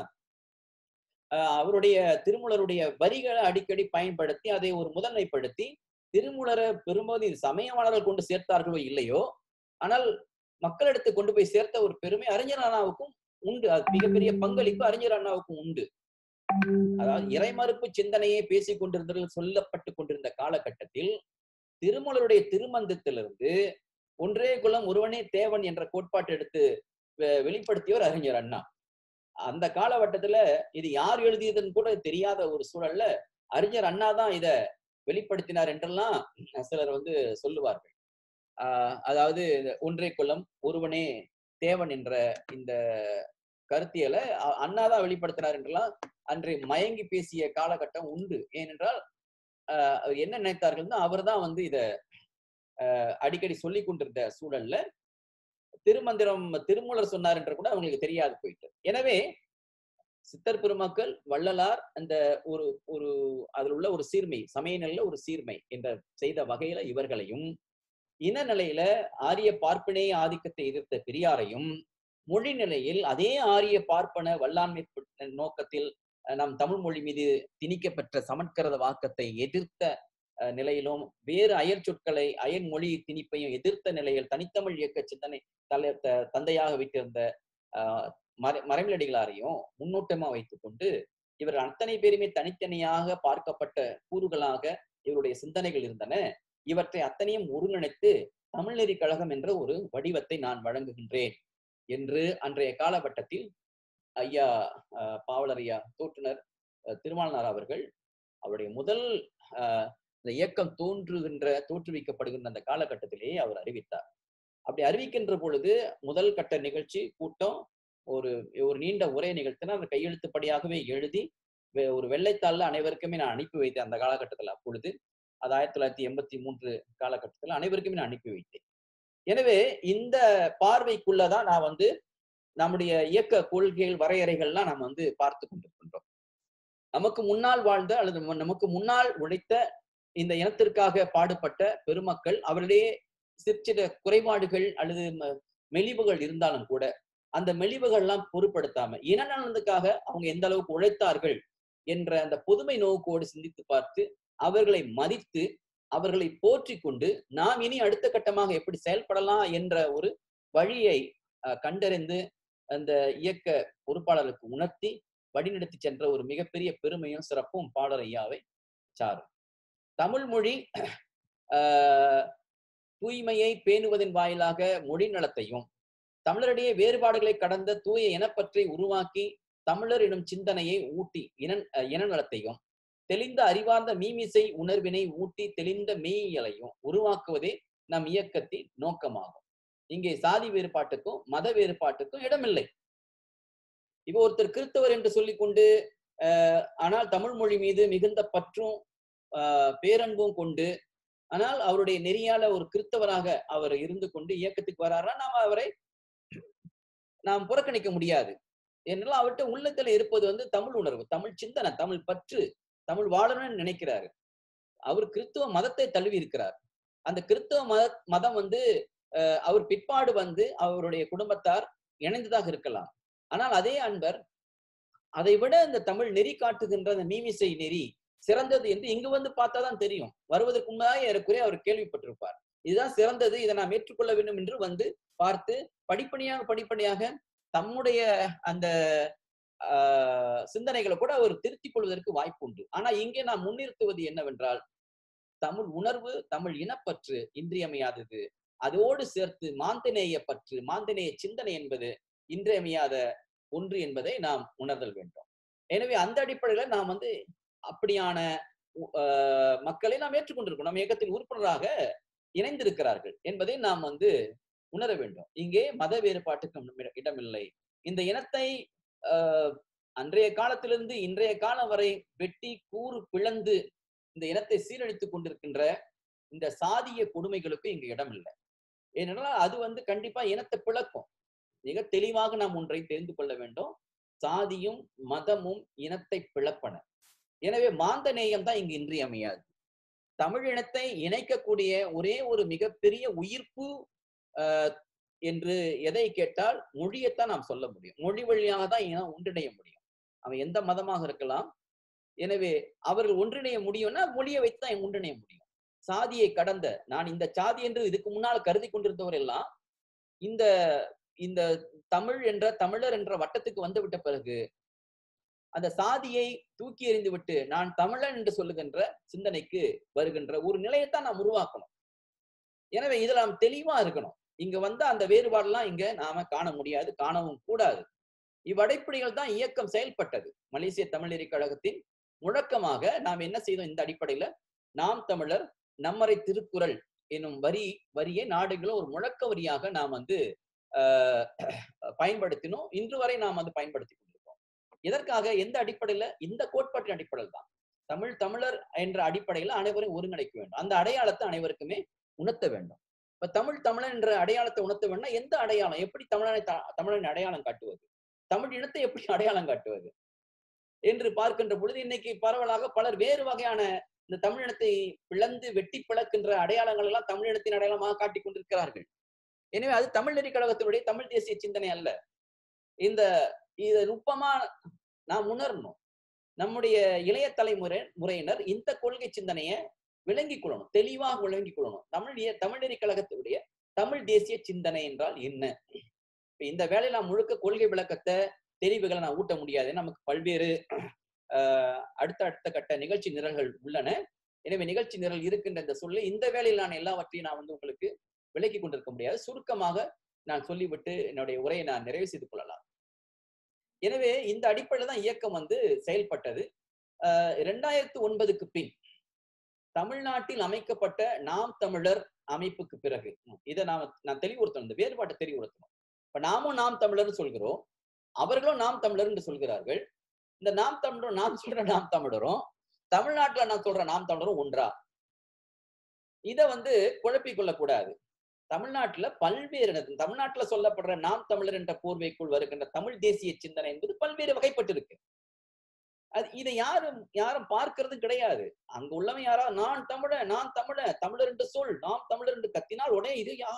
ஆஹ் அவருடைய திருமூலருடைய வரிகளை அடிக்கடி பயன்படுத்தி அதை ஒரு முதன்மைப்படுத்தி திருமூலரை பெரும்போது சமயவாளர்கள் கொண்டு சேர்த்தார்களோ இல்லையோ ஆனால் மக்களிடத்தை கொண்டு போய் சேர்த்த ஒரு பெருமை அறிஞர் அண்ணாவுக்கும் உண்டு. அது மிகப்பெரிய பங்களிப்பு அறிஞர் அண்ணாவுக்கும் உண்டு. அதாவது இறைமறுப்பு சிந்தனையை பேசிக் கொண்டிருந்த சொல்லப்பட்டு கொண்டிருந்த காலகட்டத்தில் திருமலருடைய திருமந்தத்திலிருந்து ஒன்றே குலம் ஒருவனே தேவன் என்ற கோட்பாட்டை எடுத்து வெளிப்படுத்தியவர் அறிஞர் அண்ணா. அந்த காலகட்டத்துல இது யார் எழுதியதுன்னு கூட தெரியாத ஒரு சூழல்ல அறிஞர் அண்ணா தான் இத வெளிப்படுத்தினார் என்றெல்லாம் சிலர் வந்து சொல்லுவார்கள். அதாவது இந்த ஒன்றே குலம் ஒருவனே தேவன் என்ற இந்த கருத்தியலை அண்ணாதான் வெளிப்படுத்தினார் என்றெல்லாம் அன்று மயங்கி பேசிய காலகட்டம் உண்டு. ஏனென்றால் ஆஹ் அவர் என்ன நினைத்தார்கள்னா அவர் தான் வந்து இத அடிக்கடி சொல்லி கொண்டிருந்த சூழல்ல திருமந்திரம் திருமூலர் சொன்னார் என்று கூட அவங்களுக்கு தெரியாது போயிட்டு. எனவே சித்தர் பெருமக்கள் வள்ளலார் அந்த ஒரு ஒரு அதில் உள்ள ஒரு சீர்மை சமய நிலையில ஒரு சீர்மை என்ற செய்த வகையில இவர்களையும் இன நிலையில ஆரிய பார்ப்பனே ஆதிக்கத்தை எதிர்த்த பெரியாரையும் மொழி நிலையில் அதே ஆரிய பார்ப்பன வல்லாண்மை நோக்கத்தில் நம் தமிழ் மொழி மீது திணிக்கப்பெற்ற சமற்கிரத வாக்கத்தை எதிர்த்த அஹ், நிலையிலும் வேறு அயற் சொற்களை அயன் மொழி திணிப்பையும் எதிர்த்த நிலையில் தனித்தமிழ் இயக்க சிந்தனை தலை தந்தையாக வைத்திருந்த ஆஹ், மறை மறைமலடிகளாரையும் முன்னோட்டமா வைத்துக்கொண்டு இவர் அத்தனை பேருமே தனித்தனியாக பார்க்கப்பட்ட கூறுகளாக இவருடைய சிந்தனைகள் இருந்தன. இவற்றை அத்தனையும் ஒருங்கிணைத்து தமிழ்நெறி கழகம் என்ற ஒரு வடிவத்தை நான் வழங்குகின்றேன் என்று அன்றைய காலகட்டத்தில் ஐயா ஆஹ், பாவலர் ஐயா தோற்றுனர் திருமாலனார் அவர்கள் அவருடைய முதல் ஆஹ், இந்த இயக்கம் தோன்றுகின்ற தோற்றுவிக்கப்படுகின்ற அந்த காலகட்டத்திலேயே அவர் அறிவித்தார். அப்படி அறிவிக்கின்ற பொழுது முதல் கட்ட நிகழ்ச்சி கூட்டம் ஒரு ஒரு நீண்ட உரை நிகழ்த்தினா அந்த கையெழுத்துப்படியாகவே எழுதி ஒரு வெள்ளைத்தாளில் அனைவருக்குமே நான் அனுப்பி வைத்தேன் அந்த காலகட்டத்தில் அப்பொழுது. அது ஆயிரத்தி தொள்ளாயிரத்தி எண்பத்தி மூன்று காலகட்டத்தில் அனைவருக்குமே நான் அனுப்பி வைத்தேன். எனவே இந்த பார்வைக்குள்ளதான் நான் வந்து நம்முடைய இயக்க கொள்கைகள் வரையறைகள்லாம் நம்ம வந்து பார்த்து கொண்டிருக்கின்றோம். நமக்கு முன்னால் வாழ்ந்த அல்லது நமக்கு முன்னால் உழைத்த இந்த இனத்திற்காக பாடுபட்ட பெருமக்கள் அவரிடையே சிற்சில குறைபாடுகள் அல்லது ம- மெலிவுகள் இருந்தாலும் கூட அந்த மெலிவுகள்லாம் பொருட்படுத்தாம இனநலனுக்காக அவங்க எந்த அளவுக்கு உழைத்தார்கள் என்ற அந்த புதுமை நோக்கோடு சிந்தித்து பார்த்து அவர்களை மதித்து அவர்களை போற்றி கொண்டு நாம் இனி அடுத்த கட்டமாக எப்படி செயல்படலாம் என்ற ஒரு வழியை அஹ், கண்டறிந்து அந்த இயக்க பொறுப்பாளருக்கு உணர்த்தி வழிநடத்தி சென்ற ஒரு மிகப்பெரிய பெருமையும் சிறப்பும் பாடல் ஐயாவை சாரும். தமிழ் மொழி ஆஹ், தூய்மையை பேணுவதன் வாயிலாக மொழி நலத்தையும் தமிழரிடையே வேறுபாடுகளை கடந்த தூய இனப்பற்றை உருவாக்கி தமிழர் எனும் சிந்தனையை ஊட்டி இன அஹ் இனநலத்தையும் தெளிந்த அறிவார்ந்த மீமிசை உணர்வினை ஊட்டி தெளிந்த மெய்யலையும் உருவாக்குவதே நம் இயக்கத்தின் நோக்கமாகும். இங்கே சாதி வேறுபாட்டுக்கும் மத வேறுபாட்டுக்கும் இடமில்லை. இப்போ ஒருத்தர் கிறிஸ்தவர் என்று சொல்லிக்கொண்டு கொண்டு ஆனால் தமிழ் மொழி மீது மிகுந்த பற்றும் ஆஹ், பேரன்பும் கொண்டு ஆனால் அவருடைய நெறியால ஒரு கிறிஸ்தவராக அவர் இருந்து கொண்டு இயக்கத்துக்கு வராரா? நாம் அவரை நாம் புறக்கணிக்க முடியாது. ஏனென்றால் அவர்கிட்ட உள்ளத்துல இருப்பது வந்து தமிழ் உணர்வு தமிழ் சிந்தனை தமிழ் பற்று. தமிழ் வாழணும்னு நினைக்கிறாரு? அவர் கிறிஸ்துவ மதத்தை தழுவி இருக்கிறார். அந்த கிறிஸ்தவ மத மதம் வந்து அஹ், அவர் பிற்பாடு வந்து அவருடைய குடும்பத்தார் இணைந்ததாக இருக்கலாம். ஆனால் அதே அன்பர் அதை விட இந்த தமிழ் நெறி காட்டுகின்ற அந்த மீமிசை நெறி சிறந்தது என்று இங்கு வந்து பார்த்தா தான் தெரியும். வருவதற்கு முன்னதாக ஏறக்குறைய அவர் கேள்விப்பட்டிருப்பார். இதுதான் சிறந்தது இதை நாம் ஏற்றுக்கொள்ள வேண்டும் என்று வந்து பார்த்து படிப்படியாக படிப்படியாக தம்முடைய அந்த சிந்தனைகளை கூட அவர் திருத்திக் கொள்வதற்கு வாய்ப்பு உண்டு. ஆனா இங்கே நாம் முன்னிறுத்துவது என்னவென்றால் தமிழ் உணர்வு தமிழ் இனப்பற்று இன்றியமையாதது. அதோடு சேர்த்து மாந்தநேய பற்று மாந்தநேய சிந்தனை என்பது இன்றியமையாத ஒன்று என்பதை நாம் உணர்தல் வேண்டும். எனவே அந்த அடிப்படையில நாம் வந்து அப்படியான ஆஹ், மக்களை நாம் ஏற்றுக்கொண்டிருக்கோம் நம்ம இயக்கத்தின் உறுப்பினராக இணைந்திருக்கிறார்கள் என்பதை நாம் வந்து உணர வேண்டும். இங்கே மத வேறுபாட்டுக்கு இடமில்லை. இந்த இனத்தை அன்றைய காலத்திலிருந்து இன்றைய காலம் வரை வெட்டி கூறு பிளந்து இந்த இனத்தை சீரழித்துக் கொண்டிருக்கின்ற இந்த சாதிய கொடுமைகளுக்கு இங்கு இடம் இல்லை ஏனென்றால் அது வந்து கண்டிப்பா இனத்தை பிளக்கும். மிக தெளிவாக நாம் ஒன்றை தெரிந்து கொள்ள வேண்டும். சாதியும் மதமும் இனத்தை பிளப்பன. எனவே மாந்த நேயம் தான் இங்கு இன்றியமையாது. தமிழினத்தை இணைக்கக்கூடிய ஒரே ஒரு மிகப்பெரிய உயிர்ப்பு என்று எதை கேட்டால் மொழியைத்தான் நாம் சொல்ல முடியும். மொழி வழியாக தான் இனம் ஒன்றிணைய முடியும். அவன் எந்த மதமாக இருக்கலாம். எனவே அவர்கள் ஒன்றிணைய முடியும்னா மொழியை வைத்து தான் ஒன்றிணைய முடியும். சாதியை கடந்த நான் இந்த சாதி என்று இதுக்கு முன்னால் கருதி கொண்டிருந்தவர் எல்லாம் இந்த இந்த தமிழ் என்ற தமிழர் என்ற வட்டத்துக்கு வந்து விட்ட பிறகு அந்த சாதியை தூக்கி எறிந்து விட்டு நான் தமிழன் என்று சொல்லுகின்ற சிந்தனைக்கு வருகின்ற ஒரு நிலையைத்தான் நாம் உருவாக்கணும். எனவே இதுல நாம் தெளிவா இருக்கணும். இங்க வந்து அந்த வேறுபாடெல்லாம் இங்க நாம காண முடியாது காணவும் கூடாது. இவ்வடைப்படிகள் தான் இயக்கம் செயல்பட்டது. மலேசிய தமிழறி கழகத்தின் முழக்கமாக நாம் என்ன செய்தோம் இந்த அடிப்படையில? நாம் தமிழர் நம்மரை திருக்குறள் என்னும் வரி வரியை நாடுகளும் ஒரு முழக்க வரியாக நாம் வந்து ஆஹ், பயன்படுத்தினோம். இன்று வரை நாம் வந்து பயன்படுத்தி கொண்டிருக்கோம். இதற்காக எந்த அடிப்படையில? இந்த கோட்பாட்டின் அடிப்படையில் தான். தமிழ் தமிழர் என்ற அடிப்படையில அனைவரும் ஒருங்கிணைக்க வேண்டும். அந்த அடையாளத்தை அனைவருக்குமே உணர்த்த வேண்டும். இப்ப தமிழ் தமிழன் என்ற அடையாளத்தை உணர்த்த வேணா எந்த அடையாளம்? எப்படி தமிழனை தமிழன் அடையாளம் காட்டுவது? தமிழ் இனத்தை எப்படி அடையாளம் காட்டுவது? என்று பார்க்கின்ற பொழுது இன்னைக்கு பரவலாக பலர் வேறு வகையான இந்த தமிழினத்தை பிளந்து வெட்டி பிளக்கின்ற அடையாளங்கள் எல்லாம் தமிழினத்தின் அடையாளமாக காட்டிக் கொண்டிருக்கிறார்கள். எனவே அது தமிழ் நெறி கழகத்தினுடைய தமிழ் தேசிய சிந்தனை அல்ல. இந்த இத நுட்பமா நாம் உணரணும். நம்முடைய இளைய தலைமுறை முறையினர் இந்த கொள்கை சிந்தனையை விளங்கிக் கொள்ளணும் தெளிவாக விளங்கிக் கொள்ளணும் தமிழ் தமிழறி கழகத்துடைய தமிழ் தேசிய சிந்தனை என்றால் என்ன? இந்த வேலையில நான் முழுக்க கொள்கை விளக்கத்தை தெரிவுகளை நான் ஊட்ட முடியாது. நமக்கு பல்வேறு அடுத்த அடுத்த கட்ட நிகழ்ச்சி நிரல்கள் உள்ளன. எனவே நிகழ்ச்சி நிரல் இருக்கின்ற இந்த சொல்லி இந்த வேலையில் நான் எல்லாவற்றையும் நான் வந்து உங்களுக்கு விளக்கி கொண்டிருக்க முடியாது. சுருக்கமாக நான் சொல்லிவிட்டு என்னுடைய உரையை நான் நிறைவு செய்து கொள்ளலாம். எனவே இந்த அடிப்படையில் தான் இயக்கம் வந்து செயல்பட்டது. ஆஹ், இரண்டாயிரத்து ஒன்பதுக்கு பின் தமிழ்நாட்டில் அமைக்கப்பட்ட நாம் தமிழர் அமைப்புக்கு பிறகு இதை நாம நான் தெளிவுறுத்தணும் இந்த வேறுபாட்டை தெளிவுறுத்தணும். இப்ப நாமும் நாம் தமிழர்னு சொல்கிறோம் அவர்களும் நாம் தமிழர் என்று சொல்கிறார்கள். இந்த நாம் தமிழரும் நாம் சொல்ற நாம் தமிழரும் தமிழ்நாட்டுல நான் சொல்ற நாம் தமிழரும் ஒன்றா? இத வந்து குழப்பிக் கொள்ளக்கூடாது. தமிழ்நாட்டுல பல்வேறு தமிழ்நாட்டுல சொல்லப்படுற நாம் தமிழர் என்ற போர்வைக்குள் வருகின்ற தமிழ் தேசிய சிந்தனை என்பது பல்வேறு வகைப்பட்டு இருக்கு அது இதை யாரும் யாரும் பார்க்கறதும் கிடையாது. அங்க உள்ளவன் யாரா? நான் தமிழன் நான் தமிழன். தமிழர் என்று சொல். நாம் தமிழர் என்று கத்தினால் உடனே இது யா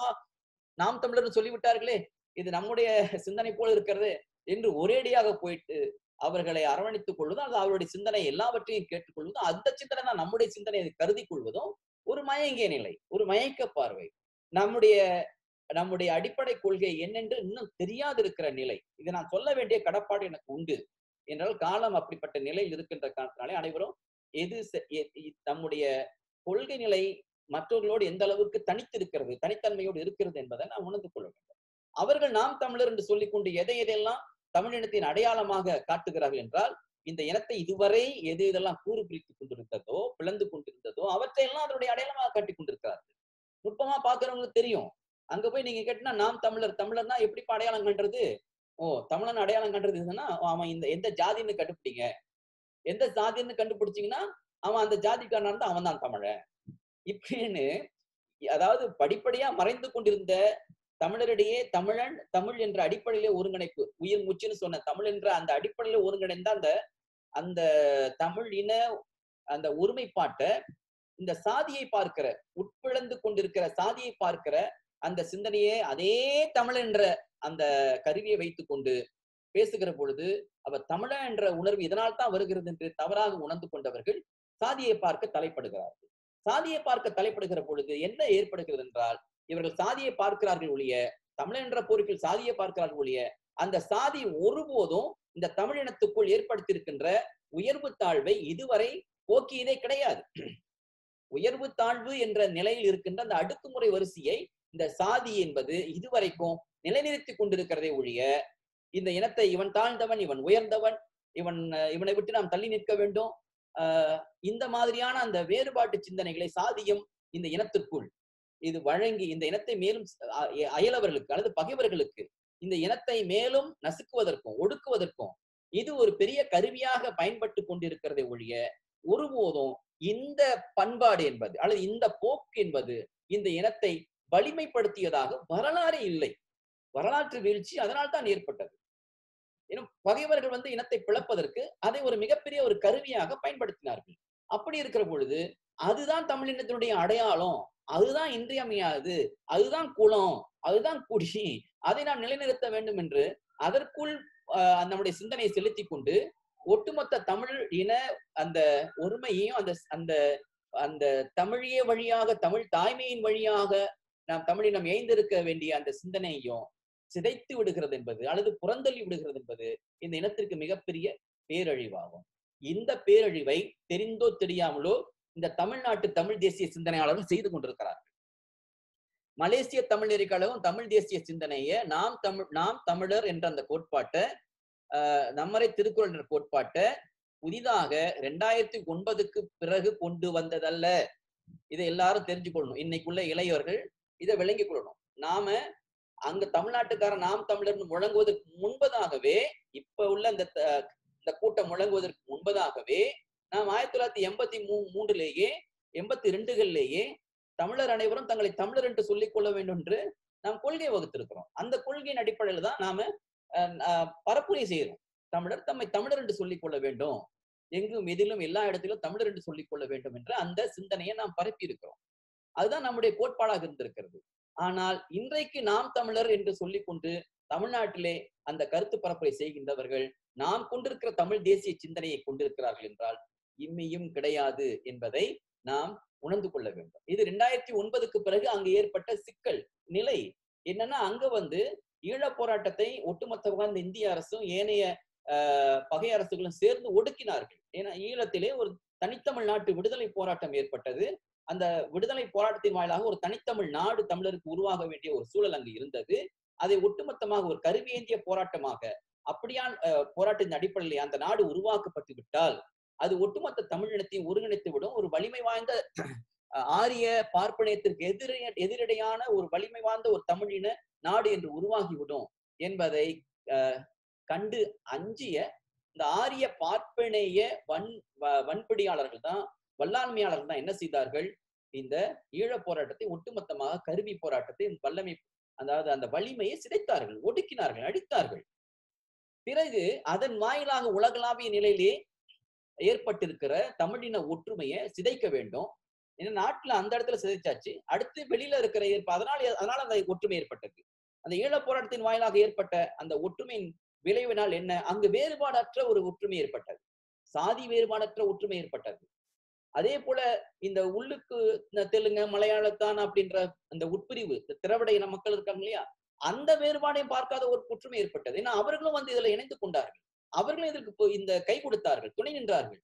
நாம் தமிழர் சொல்லிவிட்டார்களே. இது நம்முடைய சிந்தனை போல இருக்கிறது என்று ஒரேடியாக போயிட்டு அவர்களை அரவணைத்துக் கொள்வதும் அது அவருடைய சிந்தனை எல்லாவற்றையும் கேட்டுக்கொள்வதும் அந்த சிந்தனை தான் நம்முடைய சிந்தனையை கருதி கொள்வதும் ஒரு மயங்கிய நிலை ஒரு மயக்க பார்வை. நம்முடைய நம்முடைய அடிப்படை கொள்கை என்னென்று இன்னும் தெரியாது இருக்கிற நிலை. இதை நான் சொல்ல வேண்டிய கடப்பாடு எனக்கு உண்டு. என்றால் காலம் அப்படிப்பட்ட நிலையில் இருக்கின்ற காரணத்தினாலே அனைவரும் எது செ- நம்முடைய கொள்கை நிலை மற்றவர்களோடு எந்த அளவுக்கு தனித்திருக்கிறது தனித்தன்மையோடு இருக்கிறது என்பதை நாம் உணர்ந்து கொள்ள வேண்டும். அவர்கள் நாம் தமிழர் என்று சொல்லிக்கொண்டு எதை எதையெல்லாம் தமிழினத்தின் அடையாளமாக காட்டுகிறார்கள் என்றால் இந்த இனத்தை இதுவரை எது இதெல்லாம் கூறு பிரித்துக் கொண்டிருந்ததோ பிளந்து கொண்டிருந்ததோ அவற்றையெல்லாம் அதனுடைய அடையாளமாக காட்டிக் கொண்டிருக்கிறார்கள். நுட்பமா பாக்குறவங்களுக்கு தெரியும். அங்க போய் நீங்க கேட்டீங்கன்னா நாம் தமிழர் தமிழர்னா எப்படிப்பா அடையாளம் கண்டது? ஓ தமிழன் அடையாளம் கண்டுறது இதுன்னா அவன் இந்த எந்த ஜாதின்னு கண்டுபிடிங்க. எந்த ஜாதின்னு கண்டுபிடிச்சீங்கன்னா அவன் அந்த ஜாதிக்காரனா இருந்தா அவன் தான் தமிழன். இப்படின்னு அதாவது படிப்படியா மறைந்து கொண்டிருந்த தமிழரிடையே தமிழன் தமிழ் என்ற அடிப்படையிலே ஒருங்கிணைப்பு உயிர் முச்சுன்னு சொன்ன தமிழ் என்ற அந்த அடிப்படையில ஒருங்கிணைந்த அந்த அந்த தமிழ் இன அந்த ஒருமைப்பாட்டை இந்த சாதியை பார்க்கிற உட்பிழந்து கொண்டிருக்கிற சாதியை பார்க்கிற அந்த சிந்தனையே அதே தமிழ் என்ற அந்த கருவியை வைத்துக் கொண்டு பேசுகிற பொழுது அவர் தமிழ என்ற உணர்வு இதனால் தான் வருகிறது என்று தவறாக உணர்ந்து கொண்டவர்கள் சாதியை பார்க்க தலைப்படுகிறார்கள். சாதியை பார்க்க தலைப்படுகிற பொழுது என்ன ஏற்படுகிறது என்றால் இவர்கள் சாதியை பார்க்கிறார்கள் ஒழிய தமிழன் என்ற போருக்கில் சாதியை பார்க்கிறார்கள் ஒழிய அந்த சாதி ஒருபோதும் இந்த தமிழினத்துக்குள் ஏற்படுத்தியிருக்கின்ற உயர்வு தாழ்வை இதுவரை போக்கியதே கிடையாது. உயர்வு தாழ்வு என்ற நிலையில் இருக்கின்ற அந்த அடுக்குமுறை வரிசையை இந்த சாதி என்பது இதுவரைக்கும் நிலைநிறுத்தி கொண்டிருக்கிறதே ஒழிய இந்த இனத்தை இவன் தாழ்ந்தவன் இவன் உயர்ந்தவன் இவன் இவனை விட்டு நாம் தள்ளி நிற்க வேண்டும். ஆஹ் இந்த மாதிரியான அந்த வேறுபாட்டு சிந்தனைகளை சாதியும் இந்த இனத்திற்குள். இது வழங்கி இந்த இனத்தை மேலும் அயலவர்களுக்கு அல்லது பகைவர்களுக்கு இந்த இனத்தை மேலும் நசுக்குவதற்கும் ஒடுக்குவதற்கும் இது ஒரு பெரிய கருவியாக பயன்பட்டு கொண்டிருக்கிறதை ஒழிய ஒருபோதும் இந்த பண்பாடு என்பது அல்லது இந்த போக்கு என்பது இந்த இனத்தை வலிமைப்படுத்தியதாக வரலாறு இல்லை. வரலாற்று வீழ்ச்சி அதனால் தான் ஏற்பட்டது. இன்னும் பகைவர்கள் வந்து இனத்தை பிளப்பதற்கு அதை ஒரு மிகப்பெரிய ஒரு கருவியாக பயன்படுத்தினார்கள். அப்படி இருக்கிற பொழுது அதுதான் தமிழினத்தினுடைய அடையாளம். அதுதான் இன்றியமையாது. அதுதான் குலம் அதுதான் குடி. அதை நாம் நிலைநிறுத்த வேண்டும் என்று அதற்குள் நம்முடைய சிந்தனையை செலுத்தி கொண்டு ஒட்டுமொத்த தமிழ் இன அந்த ஒருமையையும் அந்த அந்த அந்த தமிழிய வழியாக தமிழ் தாய்மையின் வழியாக நாம் தமிழினம் ஏய்ந்திருக்க வேண்டிய அந்த சிந்தனையையும் சிதைத்து விடுகிறது என்பது அல்லது புறந்தள்ளி விடுகிறது என்பது இந்த இனத்திற்கு மிகப்பெரிய பேரழிவாகும். இந்த பேரழிவை தெரிந்தோ தெரியாமலோ இந்த தமிழ்நாட்டு தமிழ் தேசிய சிந்தனையாளர்கள் செய்து கொண்டிருக்கிறார்கள். மலேசிய தமிழ் நெறி தமிழ் தேசிய சிந்தனையை நாம் தமிழ் நாம் தமிழர் என்ற அந்த கோட்பாட்டை ஆஹ், நம்மரை திருக்குறள் என்ற கோட்பாட்டை புதிதாக ரெண்டாயிரத்தி ஒன்பதுக்கு பிறகு கொண்டு வந்ததல்ல. இதை எல்லாரும் தெரிஞ்சுக்கொள்ளணும். இன்னைக்குள்ள இளையவர்கள் இதை விளங்கிக் கொள்ளணும். நாம அங்க தமிழ்நாட்டுக்கார நாம் தமிழர் முழங்குவதற்கு முன்பதாகவே இப்ப உள்ள இந்த இந்த கூட்டம் முழங்குவதற்கு முன்பதாகவே நாம் ஆயிரத்தி தொள்ளாயிரத்தி எண்பத்தி மூ மூன்றுலேயே எண்பத்தி ரெண்டுகள்லேயே தமிழர் அனைவரும் தங்களை தமிழர் என்று சொல்லிக் கொள்ள வேண்டும் என்று நாம் கொள்கை வகுத்திருக்கிறோம். அந்த கொள்கையின் அடிப்படையில தான் நாம அஹ், அஹ், பரப்புரை செய்கிறோம். தமிழர் தம்மை தமிழர் என்று சொல்லிக் கொள்ள வேண்டும். எங்கும் எதிலும் எல்லா இடத்திலும் தமிழர் என்று சொல்லிக் கொள்ள வேண்டும் என்ற அந்த சிந்தனையை நாம் பரப்பி இருக்கிறோம் அதுதான் நம்முடைய கோட்பாடாக இருந்திருக்கிறது. ஆனால் இன்றைக்கு நாம் தமிழர் என்று சொல்லிக்கொண்டு தமிழ்நாட்டிலே அந்த கருத்து பரப்புரை செய்கின்றவர்கள் நாம் கொண்டிருக்கிற தமிழ் தேசிய சிந்தனையை கொண்டிருக்கிறார்கள் என்றால் இம்மியும் கிடையாது என்பதை நாம் உணர்ந்து கொள்ள வேண்டும். இது ரெண்டாயிரத்தி ஒன்பதுக்கு பிறகு அங்கு ஏற்பட்ட சிக்கல் நிலை என்னன்னா அங்க வந்து ஈழப் போராட்டத்தை ஒட்டுமொத்தமாக இந்த இந்திய அரசும் ஏனைய பகை அரசுகளும் சேர்ந்து ஒடுக்கினார்கள். ஏன்னா ஈழத்திலே ஒரு தனித்தமிழ் நாட்டு விடுதலை போராட்டம் ஏற்பட்டது. அந்த விடுதலை போராட்டத்தின் வாயிலாக ஒரு தனித்தமிழ் நாடு தமிழருக்கு உருவாக வேண்டிய ஒரு சூழல் அங்கு இருந்தது. அதை ஒட்டுமொத்தமாக ஒரு கருவியேந்திய போராட்டமாக அப்படியான் அஹ், போராட்டத்தின் அடிப்படையில் அந்த நாடு உருவாக்கப்பட்டு விட்டால் அது ஒட்டுமொத்த தமிழினத்தையும் ஒருங்கிணைத்து விடும் ஒரு வலிமை வாய்ந்த அஹ், ஆரிய பார்ப்பனியத்திற்கு எதிர எதிரடையான ஒரு வலிமை வாய்ந்த ஒரு தமிழின நாடு என்று உருவாகிவிடும் என்பதை அஹ், கண்டு அஞ்சிய இந்த ஆரிய பார்ப்பனைய வன் வ- வன்பிடியாளர்கள் தான் வல்லாண்மையாளர்கள் தான் என்ன செய்தார்கள்? இந்த ஈழப் போராட்டத்தை ஒட்டுமொத்தமாக கருவி போராட்டத்தை வல்லமை அதாவது அந்த வலிமையை சிதைத்தார்கள் ஒடுக்கினார்கள் அடித்தார்கள் பிறகு அதன் வாயிலாக உலகளாவிய நிலையிலே ஏற்பட்டிருக்கிற தமிழின ஒற்றுமையை சிதைக்க வேண்டும். ஏன்னா நாட்டுல அந்த இடத்துல சிதைச்சாச்சு. அடுத்து வெளியில இருக்கிற ஏற்ப அதனால அதனால அந்த ஒற்றுமை ஏற்பட்டது. அந்த ஈழ போராட்டத்தின் வாயிலாக ஏற்பட்ட அந்த ஒற்றுமையின் விளைவினால் என்ன? அங்கு வேறுபாடற்ற ஒரு ஒற்றுமை ஏற்பட்டது. சாதி வேறுபாடற்ற ஒற்றுமை ஏற்பட்டது. அதே போல இந்த உள்ளுக்கு இந்த தெலுங்கு மலையாளத்தான் அப்படின்ற அந்த உட்பிரிவு இந்த திராவிட இன மக்கள் இருக்காங்க இல்லையா? அந்த வேறுபாடையும் பார்க்காத ஒரு ஒற்றுமை ஏற்பட்டது. ஏன்னா அவர்களும் வந்து இதுல இணைந்து கொண்டார்கள். அவர்களும் இதற்கு இந்த கை கொடுத்தார்கள் துணை நின்றார்கள்.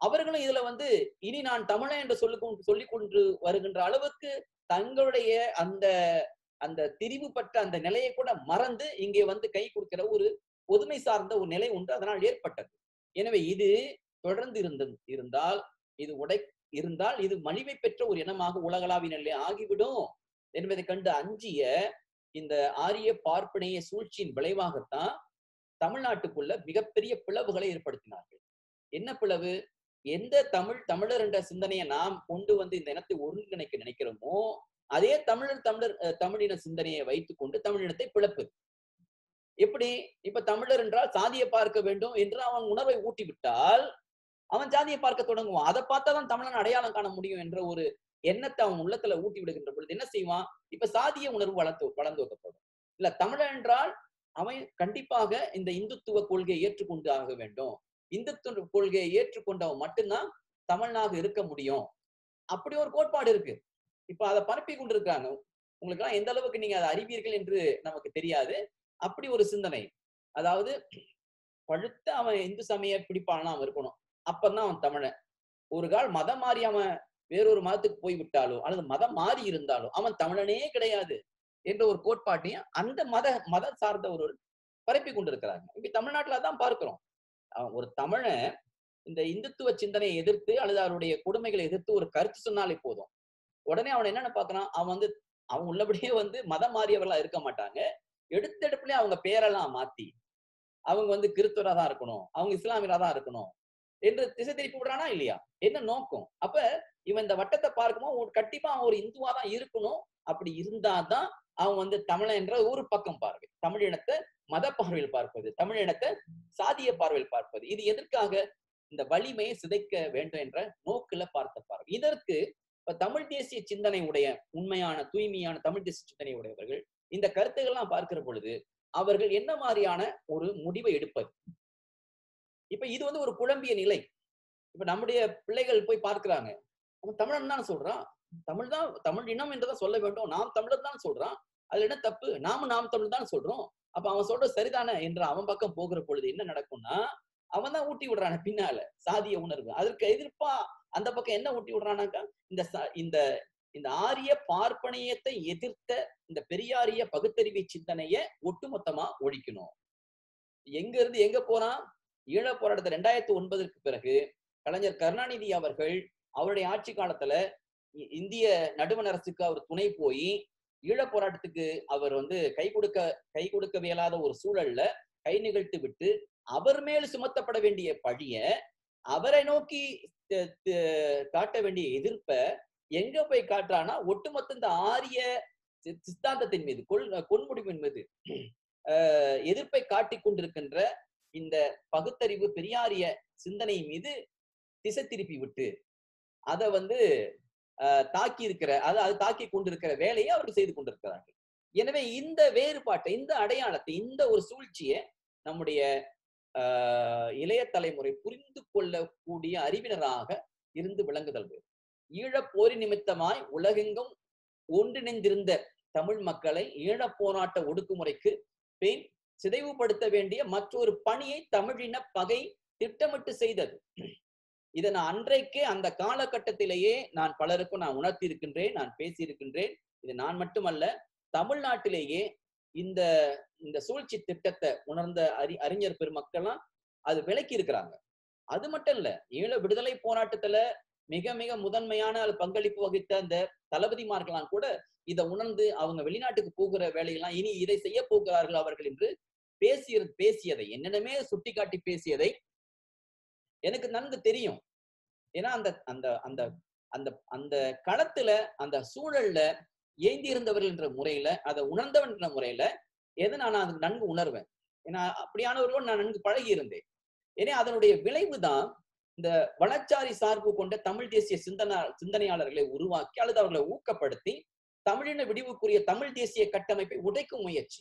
அவர்களும் இதுல வந்து இனி நான் தமிழன் என்று சொல்லி கொண்டு சொல்லிக் கொண்டு வருகின்ற அளவுக்கு தங்களுடைய அந்த அந்த திரிவுபட்ட அந்த நிலையை கூட மறந்து இங்கே வந்து கை கொடுக்கிற ஒரு ஒதுமை சார்ந்த ஒரு நிலை உண்டு அதனால் ஏற்பட்டது. எனவே இது தொடர்ந்து இருந்த இருந்தால் இது உடை இருந்தால் இது மலிவை பெற்ற ஒரு இனமாக உலகளாவிய நிலை ஆகிவிடும் என்பதை கண்டு அஞ்சிய இந்த ஆரிய பார்ப்பனைய சூழ்ச்சியின் விளைவாகத்தான் தமிழ்நாட்டுக்குள்ள மிகப்பெரிய பிளவுகளை ஏற்படுத்தினார்கள். என்ன பிளவு? எந்த தமிழ் தமிழர் என்ற சிந்தனையை நாம் கொண்டு வந்து இந்த இனத்தை ஒருங்கிணைக்க நினைக்கிறோமோ அதே தமிழர் தமிழர் அஹ், தமிழின சிந்தனையை வைத்துக் கொண்டு தமிழினத்தை பிளப்பு. எப்படி? இப்ப தமிழர் என்றால் சாதியை பார்க்க வேண்டும் என்று அவன் உணர்வை ஊட்டிவிட்டால் அவன் ஜாதியை பார்க்க தொடங்குவான். அதை பார்த்தா தான் தமிழன் அடையாளம் காண முடியும் என்ற ஒரு எண்ணத்தை அவன் உள்ளத்துல ஊட்டி விடுகின்ற பொழுது என்ன செய்வான்? இப்ப சாதிய உணர்வு வளர்த்து வளர்ந்து வைக்கப்படும். இல்ல தமிழன் என்றால் அவன் கண்டிப்பாக இந்த இந்துத்துவ கொள்கையை ஏற்றுக்கொண்டு ஆக வேண்டும். இந்துத்துவ கொள்கையை ஏற்றுக்கொண்டவன் மட்டும்தான் தமிழனாக இருக்க முடியும். அப்படி ஒரு கோட்பாடு இருக்கு. இப்ப அதை பரப்பி கொண்டிருக்காங்க உங்களுக்கு எல்லாம் எந்த அளவுக்கு நீங்க அதை அறிவீர்கள் என்று நமக்கு தெரியாது. அப்படி ஒரு சிந்தனை. அதாவது பழுத்த அவன் இந்து சமய பிடிப்பானா அவன் இருக்கணும். அப்பதான் அவன் தமிழன். ஒரு கால் மதம் மாறி அவன் வேறொரு மதத்துக்கு போய் விட்டாலோ அல்லது மதம் மாறி இருந்தாலோ அவன் தமிழனே கிடையாது என்ற ஒரு கோட்பாட்டையும் அந்த மத மத சார்ந்த ஒரு பரப்பி கொண்டிருக்கிறாங்க. இப்ப தமிழ்நாட்டில் தான் பார்க்கிறோம். அவன் ஒரு தமிழன் இந்த இந்துத்துவ சிந்தனையை எதிர்த்து அல்லது அவருடைய கொடுமைகளை எதிர்த்து ஒரு கருத்து சொன்னாலே போதும். உடனே அவன் என்னென்ன பார்க்கறான்? அவன் வந்து அவன் உள்ளபடியே வந்து மதம் மாறியவர்களா இருக்க மாட்டாங்க. எடுத்தெடுப்புலயே அவங்க பேரெல்லாம் மாத்தி அவங்க வந்து கிறிஸ்தவரா தான் இருக்கணும். அவங்க இஸ்லாமியரா தான் இருக்கணும். என்று திசை திருப்பி விடுறானா இல்லையா? என்ன நோக்கம்? அப்ப இவன் இந்த வட்டத்தை பார்க்கும்போது கண்டிப்பா அவன் ஒரு இந்துவா தான் இருக்கணும். அப்படி இருந்தாதான் அவன் வந்து தமிழன் என்ற ஒரு பக்கம் பார்வை. தமிழினத்தை மத பார்வையில் பார்ப்பது தமிழினத்தை சாதிய பார்வையில் பார்ப்பது. இது எதற்காக? இந்த வலிமையை சிதைக்க வேண்டும் என்ற நோக்குல பார்வை. இதற்கு இப்ப தமிழ் தேசிய சிந்தனை உடைய உண்மையான தூய்மையான தமிழ் தேசிய சிந்தனை உடையவர்கள் இந்த கருத்துக்கள்லாம் பார்க்கிற பொழுது அவர்கள் என்ன மாதிரியான ஒரு முடிவை எடுப்பது? இப்ப இது வந்து ஒரு குழம்பிய நிலை. இப்ப நம்முடைய பிள்ளைகள் போய் பார்க்கிறாங்க. அவன் தமிழன் தான் சொல்றான். தமிழ் தான் தமிழ் இனம் என்றுதான் சொல்ல வேண்டும். நாம் தமிழர் தான் சொல்றான். அதுல என்ன தப்பு? நாம நாம் தமிழ் தான் சொல்றோம். அப்ப அவன் சொல்றது சரிதானே என்று அவன் பக்கம் போகிற பொழுது என்ன நடக்கும்னா அவன் தான் ஊட்டி விடுறான பின்னால சாதிய உணர்வு. அதற்கு எதிர்ப்பா அந்த பக்கம் என்ன ஊட்டி விடுறானாக்கா இந்த இந்த இந்த ஆரிய பார்ப்பனியத்தை எதிர்த்த இந்த பெரியாரிய பகுத்தறிவு சிந்தனைய ஒட்டுமொத்தமா ஒழிக்கணும். எங்க இருந்து எங்க போறான்? ஈழப் போராட்டத்தை ரெண்டாயிரத்தி ஒன்பதற்கு பிறகு கலைஞர் கருணாநிதி அவர்கள் அவருடைய ஆட்சி காலத்துல இ- இந்திய நடுவண் அரசுக்கு அவர் துணை போய் ஈழப் போராட்டத்துக்கு அவர் வந்து கை கொடுக்க கை கொடுக்க இயலாத ஒரு சூழல்ல கை நிகழ்த்து விட்டு அவர் மேல் சுமத்தப்பட வேண்டிய பழிய அவரை நோக்கி காட்ட வேண்டிய எதிர்ப்ப எங்க போய் காட்டுறான்னா ஒட்டுமொத்த இந்த ஆரிய சி- சித்தாந்தத்தின் மீது கொள் கொன்முடிவின் மீது. எதிர்ப்பை காட்டிக் கொண்டிருக்கின்ற இந்த பகுத்தறிவு பெரியாரிய சிந்தனை மீது திசை திருப்பி விட்டு அதை வந்து தாக்கி இருக்கிற அதை அது தாக்கி கொண்டிருக்கிற வேலையை அவர்கள் செய்து கொண்டிருக்கிறார்கள். எனவே இந்த வேறுபாட்டை இந்த அடையாளத்தை இந்த ஒரு சூழ்ச்சியை நம்முடைய இளைய தலைமுறை புரிந்து கொள்ளக்கூடிய அறிவினராக இருந்து விளங்குதல் வேண்டும் ஈழப் நிமித்தமாய் உலகெங்கும் ஒன்றிணைந்திருந்த தமிழ் மக்களை ஈழப் போராட்ட ஒடுக்குமுறைக்கு பின் சிதைவுபடுத்த வேண்டிய மற்றொரு பணியை தமிழின பகை திட்டமிட்டு செய்தது. இதை நான் அன்றைக்கே அந்த காலகட்டத்திலேயே நான் பலருக்கும் நான் உணர்த்தி இருக்கின்றேன் நான் பேசியிருக்கின்றேன். இது நான் மட்டுமல்ல தமிழ்நாட்டிலேயே இந்த இந்த சூழ்ச்சி திட்டத்தை உணர்ந்த அறி அறிஞர் பெருமக்கள்லாம் அது விளக்கி இருக்கிறாங்க அது மட்டும் இல்ல ஈழ விடுதலை போராட்டத்துல மிக மிக முதன்மையான அது பங்களிப்பு வகித்த அந்த தளபதிமார்கள்லாம் கூட இதை உணர்ந்து அவங்க வெளிநாட்டுக்கு போகிற வேலையெல்லாம் இனி இதை செய்ய போகிறார்கள் அவர்கள் என்று பேசிய பேசியதை என்னென்னமே சுட்டி காட்டி பேசியதை எனக்கு நன்கு தெரியும். ஏன்னா அந்த அந்த அந்த அந்த அந்த களத்துல அந்த சூழல்ல ஏந்தி இருந்தவர்கள் என்ற முறையில அதை உணர்ந்தவன் என்ற முறையில எதை நான் அதுக்கு நன்கு உணர்வேன். ஏன்னா அப்படியானவர்களோடு நான் நன்கு பழகி இருந்தேன் ஏன்னா அதனுடைய விளைவு தான் இந்த வளச்சாரி சார்பு கொண்ட தமிழ் தேசிய சிந்தனா சிந்தனையாளர்களை உருவாக்கி அல்லது அவர்களை ஊக்கப்படுத்தி தமிழின விடிவுக்குரிய தமிழ் தேசிய கட்டமைப்பை உடைக்கும் முயற்சி.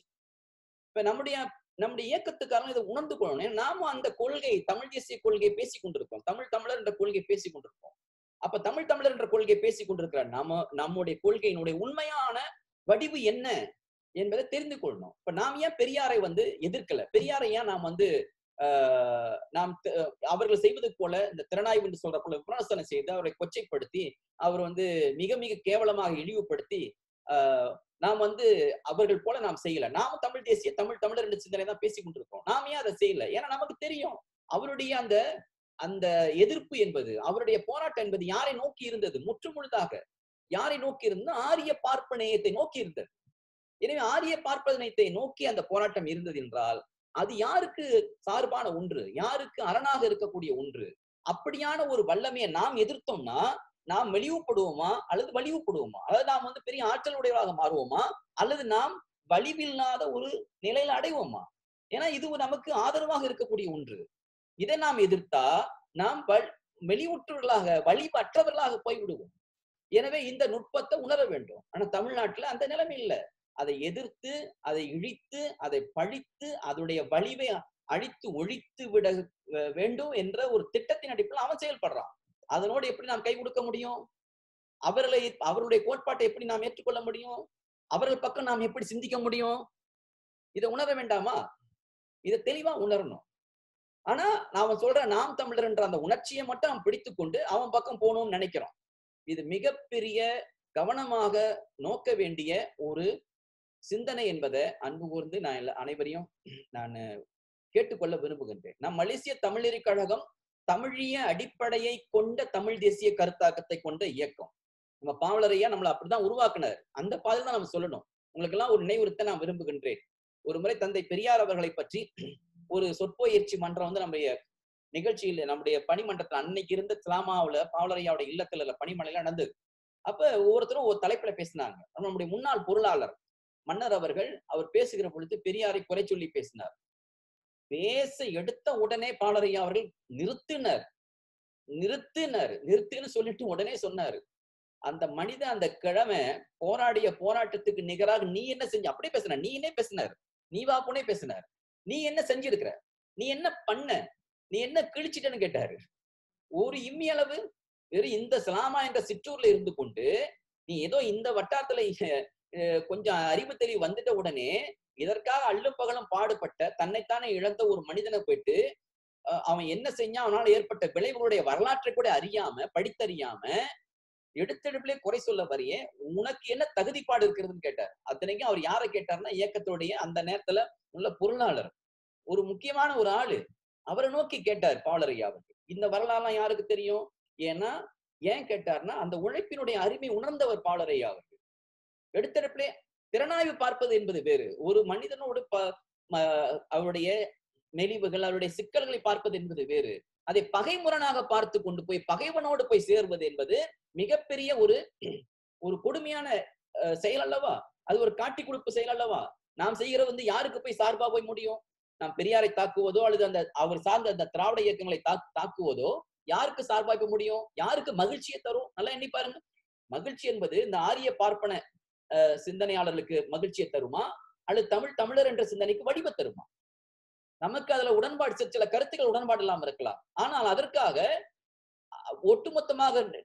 இப்ப நம்முடைய நம்முடைய இயக்கத்துக்காரங்க இதை உணர்ந்து கொள்ளணும். நாம அந்த கொள்கை தமிழ் தேசிய கொள்கையை பேசிக் கொண்டிருக்கோம். தமிழ் தமிழர் என்ற கொள்கையை பேசிக் கொண்டிருக்கோம். அப்ப தமிழ் தமிழர் என்ற கொள்கையை பேசிக் கொண்டிருக்கிற நம்ம நம்முடைய கொள்கையினுடைய உண்மையான வடிவு என்ன என்பதை தெரிந்து கொள்ளணும். இப்ப நாம் ஏன் பெரியாரை வந்து எதிர்க்கல? பெரியாரை ஏன் நாம் வந்து ஆஹ் நாம் அவர்கள் செய்வது போல இந்த திறனாய்வு என்று சொல்ற போல விமர்சனம் செய்து அவரை கொச்சைப்படுத்தி அவர் வந்து மிக மிக கேவலமாக இழிவுபடுத்தி நாம் வந்து அவர்கள் போல நாம் செய்யல. நாம தமிழ் தேசிய தமிழ் தமிழர் என்ற சிந்தனை தான் பேசி கொண்டிருக்கோம் நாம ஏன் அதை செய்யல? ஏன்னா நமக்கு தெரியும் அவருடைய அந்த அந்த எதிர்ப்பு என்பது அவருடைய போராட்டம் என்பது யாரை நோக்கி இருந்தது? முற்று முழுதாக யாரை நோக்கி இருந்தது? ஆரிய பார்ப்பனையத்தை நோக்கி இருந்தது. எனவே ஆரிய பார்ப்பனயத்தை நோக்கி அந்த போராட்டம் இருந்தது என்றால் அது யாருக்கு சார்பான ஒன்று? யாருக்கு அரணாக இருக்கக்கூடிய ஒன்று? அப்படியான ஒரு வல்லமையை நாம் எதிர்த்தோம்னா நாம் மெலிவுப்படுவோமா அல்லது வலிவுப்படுவோமா அதாவது நாம் வந்து பெரிய ஆற்றல் உடையவராக மாறுவோமா? அல்லது நாம் வலிவில்லாத ஒரு நிலையில அடைவோமா? ஏன்னா இது நமக்கு ஆதரவாக இருக்கக்கூடிய ஒன்று. இதை நாம் எதிர்த்தா நாம் மெலிவுற்றவர்களாக வலிவற்றவர்களாக போய்விடுவோம். எனவே இந்த நுட்பத்தை உணர வேண்டும். ஆனா தமிழ்நாட்டுல அந்த நிலைமை இல்ல. அதை எதிர்த்து அதை இழித்து அதை பழித்து அதனுடைய வலிவை அழித்து ஒழித்து விட வேண்டும் என்ற ஒரு திட்டத்தின் அடிப்படையில் அவன் செயல்படுறான். அதனோடு எப்படி நாம் கை கொடுக்க முடியும்? அவர்களை அவருடைய கோட்பாட்டை எப்படி நாம் ஏற்றுக்கொள்ள முடியும்? அவர்கள் பக்கம் நாம் எப்படி சிந்திக்க முடியும்? இதை உணர வேண்டாமா? இதை தெளிவா உணரணும். ஆனா நாம சொல்ற நாம் தமிழர் என்ற அந்த உணர்ச்சியை மட்டும் அவன் பிடித்து கொண்டு அவன் பக்கம் போகணும்னு நினைக்கிறோம். இது மிகப்பெரிய கவனமாக நோக்க வேண்டிய ஒரு சிந்தனை என்பதை அன்பு கூர்ந்து நான் எல்லா- அனைவரையும் நான் கேட்டுக்கொள்ள விரும்புகின்றேன். நம் மலேசிய தமிழறி கழகம் தமிழிய அடிப்படையை கொண்ட தமிழ் தேசிய கருத்தாக்கத்தை கொண்ட இயக்கம். நம்ம பாவலரையா நம்மளை அப்படிதான் உருவாக்குனார். அந்த பாதையில தான் நம்ம சொல்லணும். உங்களுக்கு எல்லாம் ஒரு நினைவுறுத்த நான் விரும்புகின்றேன். ஒரு முறை தந்தை பெரியார் அவர்களை பற்றி ஒரு சொற்போயிற்சி மன்றம் வந்து நம்முடைய நிகழ்ச்சியில் நம்முடைய பணிமன்றத்துல அன்னைக்கு இருந்த சிலாமாவில பாவலரையாவோட இல்லத்துல பணிமனையில நடந்தது. அப்ப ஒவ்வொருத்தரும் ஒரு தலைப்புல பேசினாங்க. நம்முடைய முன்னாள் பொருளாளர் மன்னர் அவர்கள் அவர் பேசுகிற பொழுது பெரியாரை குறை சொல்லி பேசினார். பேச எடுத்த உடனே பாலரையா அவர்கள் நிறுத்தினர். நிறுத்தினர். நிறுத்துன்னு சொல்லிட்டு உடனே சொன்னாரு. அந்த மனிதன் அந்த கிழமை போராடிய போராட்டத்துக்கு நிகராக நீ என்ன செஞ்ச? அப்படியே பேசுன. நீ என்ன பேசினார். நீ வாப்புனே பேசினார். நீ என்ன செஞ்சிருக்கிற? நீ என்ன பண்ண? நீ என்ன கிழிச்சிட்டன்னு கேட்டாரு. ஒரு இம்மி அளவு வெறும் இந்த சலாமா என்ற சிற்றூர்ல இருந்து கொண்டு நீ ஏதோ இந்த வட்டாரத்துல கொஞ்சம் அறிவு தெளிவு வந்துட்ட உடனே இதற்காக அள்ளும் பகலும் பாடுபட்ட தன்னைத்தானே இழந்த ஒரு மனிதனை போயிட்டு அஹ், அவன் என்ன செஞ்சா அவனால ஏற்பட்ட விளைவுகளுடைய வரலாற்றை கூட அறியாம படித்தறியாம எடுத்தெடுப்பிலே குறை சொல்ல வரையே உனக்கு என்ன தகுதிப்பாடு இருக்கிறதுன்னு கேட்டார். அத்தனைக்கும் அவர் யாரை கேட்டார்னா இயக்கத்துடைய அந்த நேரத்துல உள்ள பொருளாளர். ஒரு முக்கியமான ஒரு ஆளு. அவரை நோக்கி கேட்டார் பாவலரையா அவர்கள். இந்த வரலாறுலாம் யாருக்கு தெரியும்? ஏன்னா ஏன் கேட்டார்னா அந்த உழைப்பினுடைய அருமை உணர்ந்தவர் பாவலரையா அவர்கள். எடுத்தெடுப்பிலே திறனாய்வு பார்ப்பது என்பது வேறு. ஒரு மனிதனோடு அவருடைய நெளிவுகள் அவருடைய சிக்கல்களை பார்ப்பது என்பது வேறு. அதை பகைமுரணாக பார்த்து கொண்டு போய் பகைவனோடு போய் சேர்வது என்பது மிகப்பெரிய ஒரு ஒரு கொடுமையான செயல் அல்லவா? அது ஒரு காட்டி கொடுப்பு செயல் அல்லவா? நாம் செய்கிற வந்து யாருக்கு போய் சார்பா போய் முடியும்? நாம் பெரியாரை தாக்குவதோ அல்லது அந்த அவர் சார்ந்த அந்த திராவிட இயக்கங்களை தா தாக்குவதோ யாருக்கு சார்பாய்க்க முடியும்? யாருக்கு மகிழ்ச்சியை தரும்? நல்லா எண்ணி பாருங்க. மகிழ்ச்சி என்பது இந்த ஆரிய பார்ப்பன சிந்தனையாளர்களுக்கு மகிழ்ச்சியை தருமா? அல்லது தமிழ் தமிழர் என்ற சிந்தனைக்கு வடிவ தருமா? நமக்கு அதுல உடன்பாடு சில- சில கருத்துக்கள் உடன்பாடு இல்லாம இருக்கலாம். ஆனால் அதற்காக ஒட்டுமொத்தமாக